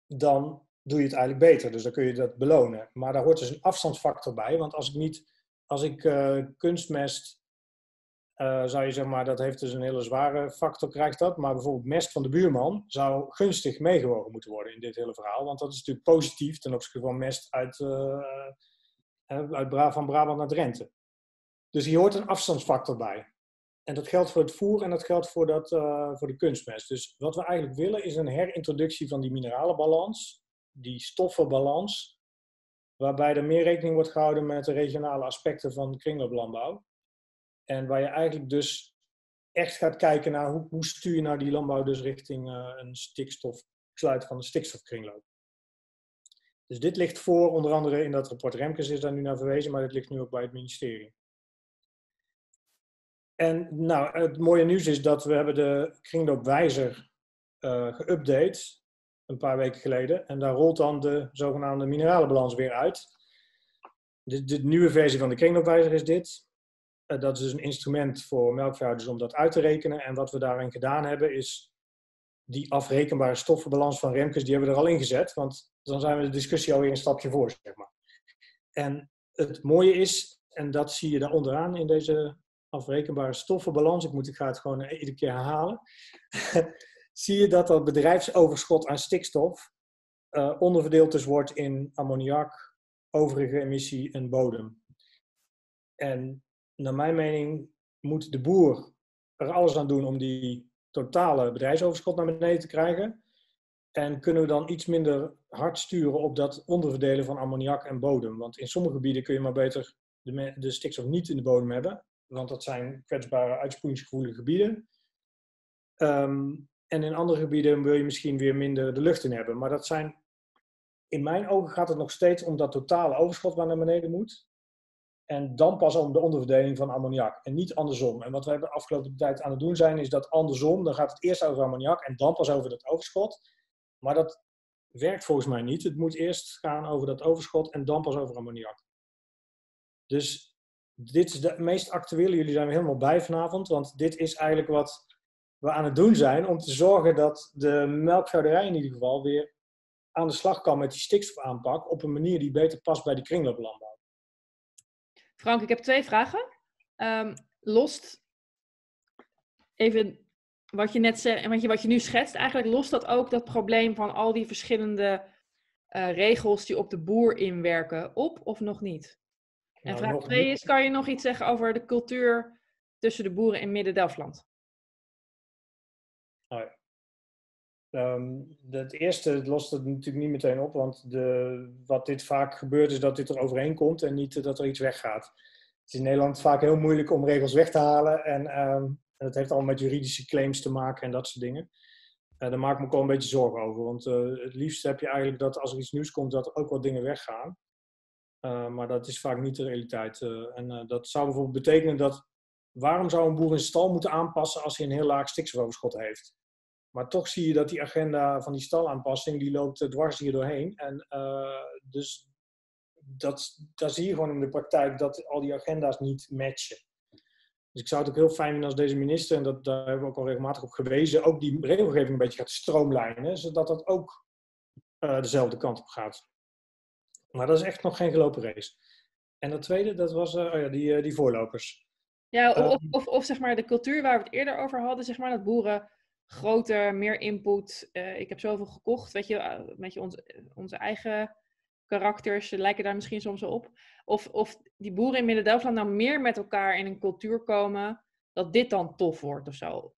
dan doe je het eigenlijk beter. Dus dan kun je dat belonen. Maar daar hoort dus een afstandsfactor bij. Want als ik niet, als ik uh, kunstmest uh, zou je zeg maar, dat heeft dus een hele zware factor, krijgt dat. Maar bijvoorbeeld mest van de buurman zou gunstig meegewogen moeten worden in dit hele verhaal. Want dat is natuurlijk positief ten opzichte van mest uit, uh, uit van Brabant naar Drenthe. Dus hier hoort een afstandsfactor bij. En dat geldt voor het voer en dat geldt voor, dat, uh, voor de kunstmest. Dus wat we eigenlijk willen is een herintroductie van die mineralenbalans, die stoffenbalans, waarbij er meer rekening wordt gehouden met de regionale aspecten van kringlooplandbouw. En waar je eigenlijk dus echt gaat kijken naar hoe, hoe stuur je nou die landbouw dus richting uh, een stikstof, sluit van de stikstofkringloop. Dus dit ligt voor, onder andere in dat rapport Remkes is daar nu naar verwezen, maar dit ligt nu ook bij het ministerie. En nou, het mooie nieuws is dat we hebben de kringloopwijzer uh, geüpdate een paar weken geleden. En daar rolt dan de zogenaamde mineralenbalans weer uit. De, de nieuwe versie van de kringloopwijzer is dit. Eh, dat is dus een instrument voor melkveehouders om dat uit te rekenen. En wat we daarin gedaan hebben, is die afrekenbare stoffenbalans van Remkes, die hebben we er al in gezet. Want dan zijn we de discussie alweer een stapje voor, zeg maar. En het mooie is, en dat zie je daar onderaan in deze afrekenbare stoffenbalans, ik, moet, ik ga het gewoon iedere keer herhalen, (laughs) zie je dat dat bedrijfsoverschot aan stikstof uh, onderverdeeld dus wordt in ammoniak, overige emissie en bodem. En naar mijn mening moet de boer er alles aan doen om die totale bedrijfsoverschot naar beneden te krijgen. En kunnen we dan iets minder hard sturen op dat onderverdelen van ammoniak en bodem? Want in sommige gebieden kun je maar beter de stikstof niet in de bodem hebben, want dat zijn kwetsbare uitspoelingsgevoelige gebieden. Ehm, en in andere gebieden wil je misschien weer minder de lucht in hebben. Maar dat zijn, in mijn ogen gaat het nog steeds om dat totale overschot waar naar beneden moet. En dan pas om de onderverdeling van ammoniak. En niet andersom. En wat we de afgelopen tijd aan het doen zijn, is dat andersom. Dan gaat het eerst over ammoniak en dan pas over dat overschot. Maar dat werkt volgens mij niet. Het moet eerst gaan over dat overschot en dan pas over ammoniak. Dus dit is de meest actuele. Jullie zijn er helemaal bij vanavond. Want dit is eigenlijk wat we aan het doen zijn. Om te zorgen dat de melkvouderij in ieder geval weer aan de slag kan met die stikstofaanpak. Op een manier die beter past bij die kringlooplandbouw. Frank, ik heb twee vragen. Um, lost even wat je net zei, wat je, wat je nu schetst, eigenlijk lost dat ook dat probleem van al die verschillende uh, regels die op de boer inwerken op of nog niet? En nou, vraag twee is, kan je nog iets zeggen over de cultuur tussen de boeren in Midden-Delfland? Nou ja. Um, het eerste lost het natuurlijk niet meteen op, want de, wat dit vaak gebeurt is dat dit er overheen komt en niet dat er iets weggaat. Het is in Nederland vaak heel moeilijk om regels weg te halen en um, het heeft allemaal met juridische claims te maken en dat soort dingen. Uh, daar maak ik me ook wel een beetje zorgen over, want uh, het liefst heb je eigenlijk dat als er iets nieuws komt, dat er ook wat dingen weggaan. Uh, maar dat is vaak niet de realiteit. en dat zou bijvoorbeeld betekenen dat waarom zou een boer een stal moeten aanpassen als hij een heel laag stikstofoverschot heeft? Maar toch zie je dat die agenda van die stalaanpassing, die loopt eh, dwars hier doorheen. En dus dat, dat zie je gewoon in de praktijk dat al die agenda's niet matchen. Dus ik zou het ook heel fijn vinden als deze minister, en dat, daar hebben we ook al regelmatig op gewezen, ook die regelgeving een beetje gaat stroomlijnen, zodat dat ook dezelfde kant op gaat. Maar dat is echt nog geen gelopen race. En dat tweede, dat was uh, oh ja, die, die voorlopers. Ja, of, of, of, of, zeg maar de cultuur waar we het eerder over hadden, zeg maar dat boeren groter, meer input. Uh, ik heb zoveel gekocht, weet je, uh, met je onze, onze eigen karakters lijken daar misschien soms op. Of, of die boeren in Midden-Delfland nou meer met elkaar in een cultuur komen, dat dit dan tof wordt of zo.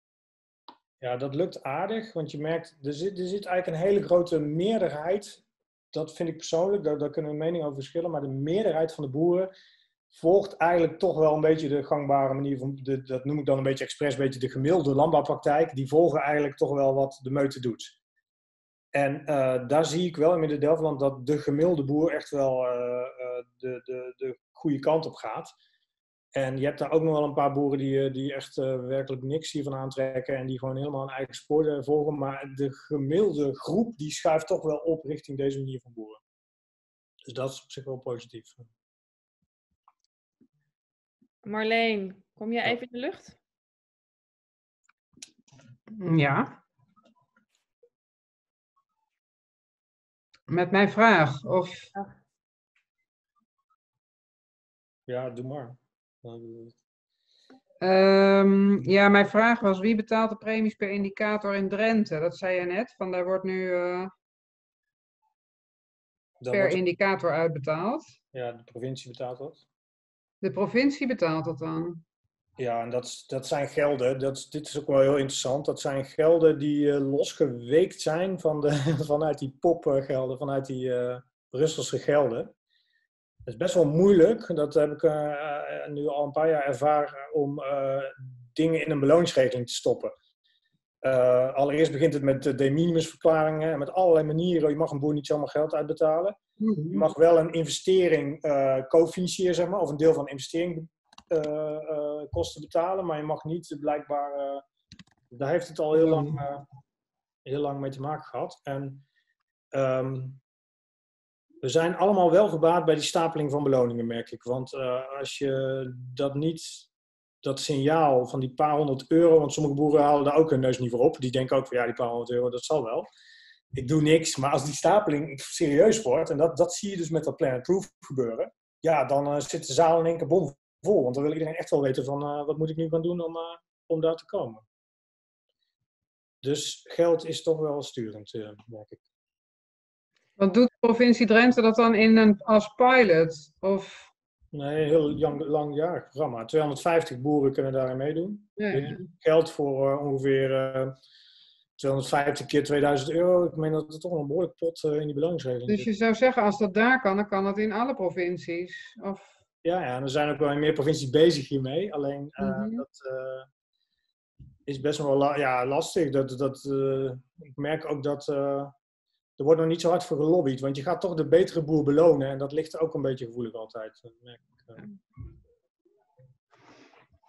Ja, dat lukt aardig, want je merkt, er zit, er zit eigenlijk een hele grote meerderheid. Dat vind ik persoonlijk, daar, daar kunnen we mening over verschillen, maar de meerderheid van de boeren volgt eigenlijk toch wel een beetje de gangbare manier van, dat noem ik dan een beetje expres, een beetje de gemiddelde landbouwpraktijk. Die volgen eigenlijk toch wel wat de meute doet. En uh, daar zie ik wel in Midden-Delfland dat de gemiddelde boer echt wel uh, uh, de, de, de goede kant op gaat. En je hebt daar ook nog wel een paar boeren die, die echt werkelijk niks hiervan aantrekken en die gewoon helemaal een eigen spoor volgen. Maar de gemiddelde groep die schuift toch wel op richting deze manier van boeren. Dus dat is op zich wel positief. Marleen, kom jij even in de lucht? Ja. Met mijn vraag, of... Ja, doe maar. Um, ja, mijn vraag was, wie betaalt de premies per indicator in Drenthe? Dat zei je net, van daar wordt nu uh, per wordt... indicator uitbetaald. Ja, de provincie betaalt dat. De provincie betaalt dat dan? Ja, en dat, dat zijn gelden, dat, dit is ook wel heel interessant, dat zijn gelden die uh, losgeweekt zijn van de, (laughs) vanuit die popgelden, vanuit die uh, Brusselse gelden. Het is best wel moeilijk, dat heb ik uh, nu al een paar jaar ervaren, om dingen in een beloningsregeling te stoppen. Allereerst begint het met de de minimusverklaringen en met allerlei manieren. Je mag een boer niet zomaar geld uitbetalen. Je mag wel een investering cofinancieren, zeg maar, of een deel van de investering kosten betalen, maar je mag niet blijkbaar. daar heeft het al heel lang, heel lang mee te maken gehad. En um, we zijn allemaal wel gebaat bij die stapeling van beloningen, merk ik. Want als je dat niet dat signaal van die paar honderd euro, want sommige boeren halen daar ook hun neus niet voor op. Die denken ook van ja, die paar honderd euro, dat zal wel. Ik doe niks, maar als die stapeling serieus wordt, en dat, dat zie je dus met dat Planet Proof gebeuren, ja, dan uh, zit de zaal in één keer bom vol. Want dan wil iedereen echt wel weten van uh, wat moet ik nu gaan doen om, om daar te komen. Dus geld is toch wel sturend, merk ik. Wat doet de provincie Drenthe dat dan in een, als pilot? Of Nee, een heel lang, langjarig programma. 250 boeren kunnen daarin meedoen. Ja. Geld voor uh, ongeveer uh, 250 keer 2000 euro. Ik meen dat er toch een behoorlijk pot in die beloningsregeling Dus je zou zeggen, als dat daar kan, dan kan dat in alle provincies? Of... Ja, ja, en er zijn ook wel meer provincies bezig hiermee. Alleen Mhm. dat is best wel la- ja, lastig. Dat, dat, eh, ik merk ook dat eh, er wordt nog niet zo hard voor gelobbyd. Want je gaat toch de betere boer belonen. En dat ligt ook een beetje gevoelig altijd. Dat merk ik, eh.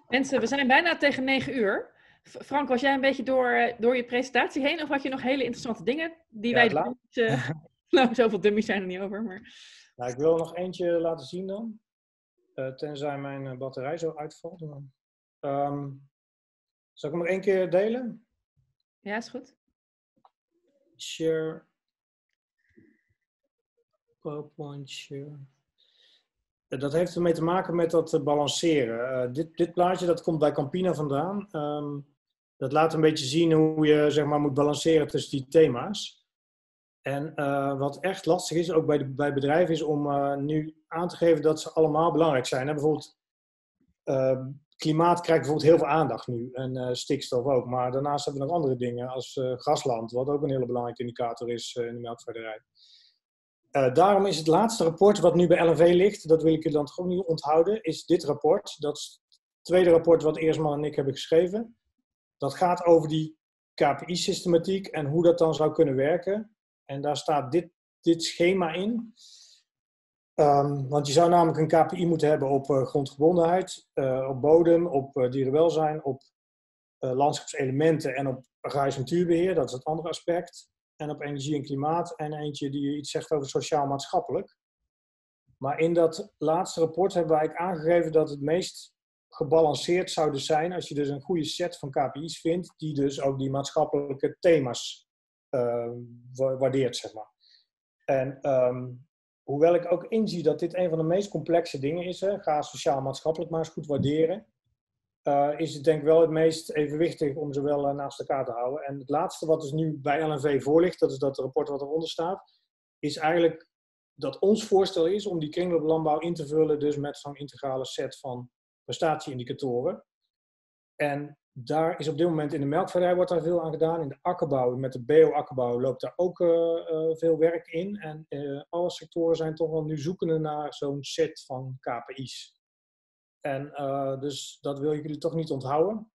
Mensen, we zijn bijna tegen 9 uur. Frank, was jij een beetje door, eh, door je presentatie heen? Of had je nog hele interessante dingen die Ja, wij... laat- dummies, eh, (laughs) nou, zoveel dummies zijn er niet over, maar... Nou, ik wil nog eentje laten zien dan. Eh, tenzij mijn batterij zo uitvalt. Maar, ehm, zal ik hem nog één keer delen? Ja, is goed. Share. PowerPoint. Eh, Dat heeft ermee te maken met dat eh, balanceren. Eh, dit, dit plaatje dat komt bij Campina vandaan. Ehm, dat laat een beetje zien hoe je zeg maar, moet balanceren tussen die thema's. En wat echt lastig is, ook bij, de, bij bedrijven, is om nu aan te geven dat ze allemaal belangrijk zijn. Hè? Bijvoorbeeld, eh, klimaat krijgt bijvoorbeeld heel veel aandacht nu. En stikstof ook. Maar daarnaast hebben we nog andere dingen, als grasland, wat ook een hele belangrijke indicator is in de melkveehouderij. Eh, daarom is het laatste rapport wat nu bij LNV ligt, dat wil ik je dan ook niet onthouden, is dit rapport. Dat is het tweede rapport wat Eersman en ik hebben geschreven. Dat gaat over die KPI-systematiek en hoe dat dan zou kunnen werken. En daar staat dit, dit schema in. Ehm, want je zou namelijk een KPI moeten hebben op eh, grondgebondenheid, eh, op bodem, op dierenwelzijn, op landschapselementen en op agrarische natuurbeheer. Dat is het andere aspect. En op energie en klimaat. En eentje die iets zegt over sociaal-maatschappelijk. Maar in dat laatste rapport hebben wij aangegeven dat het meest gebalanceerd zou dus zijn als je dus een goede set van KPI's vindt, die dus ook die maatschappelijke thema's eh, wa- waardeert, zeg maar. En ehm, hoewel ik ook inzie dat dit een van de meest complexe dingen is, hè, ga sociaal-maatschappelijk maar eens goed waarderen, eh, is het denk ik wel het meest evenwichtig om ze wel eh, naast elkaar te houden. En het laatste wat dus nu bij LNV voor ligt, dat is dat rapport wat eronder staat, is eigenlijk dat ons voorstel is om die kringlooplandbouw in te vullen dus met zo'n integrale set van prestatieindicatoren. En daar is op dit moment in de melkveehouderij wordt daar veel aan gedaan. In de akkerbouw, met de bio-akkerbouw, loopt daar ook eh, veel werk in. En alle sectoren zijn toch wel nu zoekende naar zo'n set van KPI's. En eh, dus dat wil ik jullie toch niet onthouden.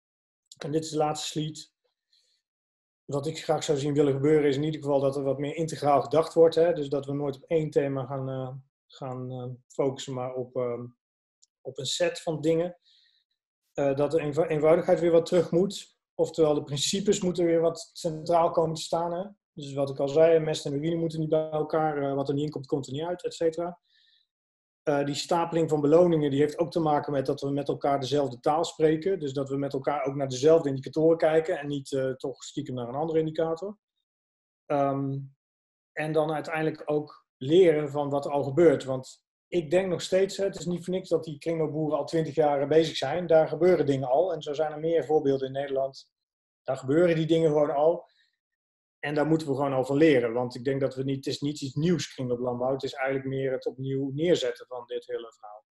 En dit is de laatste slide. Wat ik graag zou zien willen gebeuren is in ieder geval dat er wat meer integraal gedacht wordt. Hè? Dus dat we nooit op één thema gaan, eh, gaan eh, focussen, maar op, eh, op een set van dingen. Dat de eenvo- eenvoudigheid weer wat terug moet. Oftewel, de principes moeten weer wat centraal komen te staan. Hè? Dus wat ik al zei, mest en urine moeten niet bij elkaar. wat er niet in komt, komt er niet uit, et cetera. Eh, die stapeling van beloningen die heeft ook te maken met dat we met elkaar dezelfde taal spreken. Dus dat we met elkaar ook naar dezelfde indicatoren kijken en niet eh, toch stiekem naar een andere indicator. Ehm, en dan uiteindelijk ook leren van wat er al gebeurt. Want ik denk nog steeds, het is niet voor niks dat die kringloopboeren al twintig jaar bezig zijn. Daar gebeuren dingen al. En zo zijn er meer voorbeelden in Nederland. Daar gebeuren die dingen gewoon al. En daar moeten we gewoon van leren. Want ik denk dat we niet, het is niet iets nieuws kringlooplandbouw. Het is eigenlijk meer het opnieuw neerzetten van dit hele verhaal.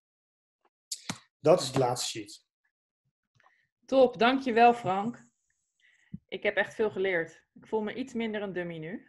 Dat is het laatste sheet. Top, dankjewel Frank. Ik heb echt veel geleerd. Ik voel me iets minder een dummy nu.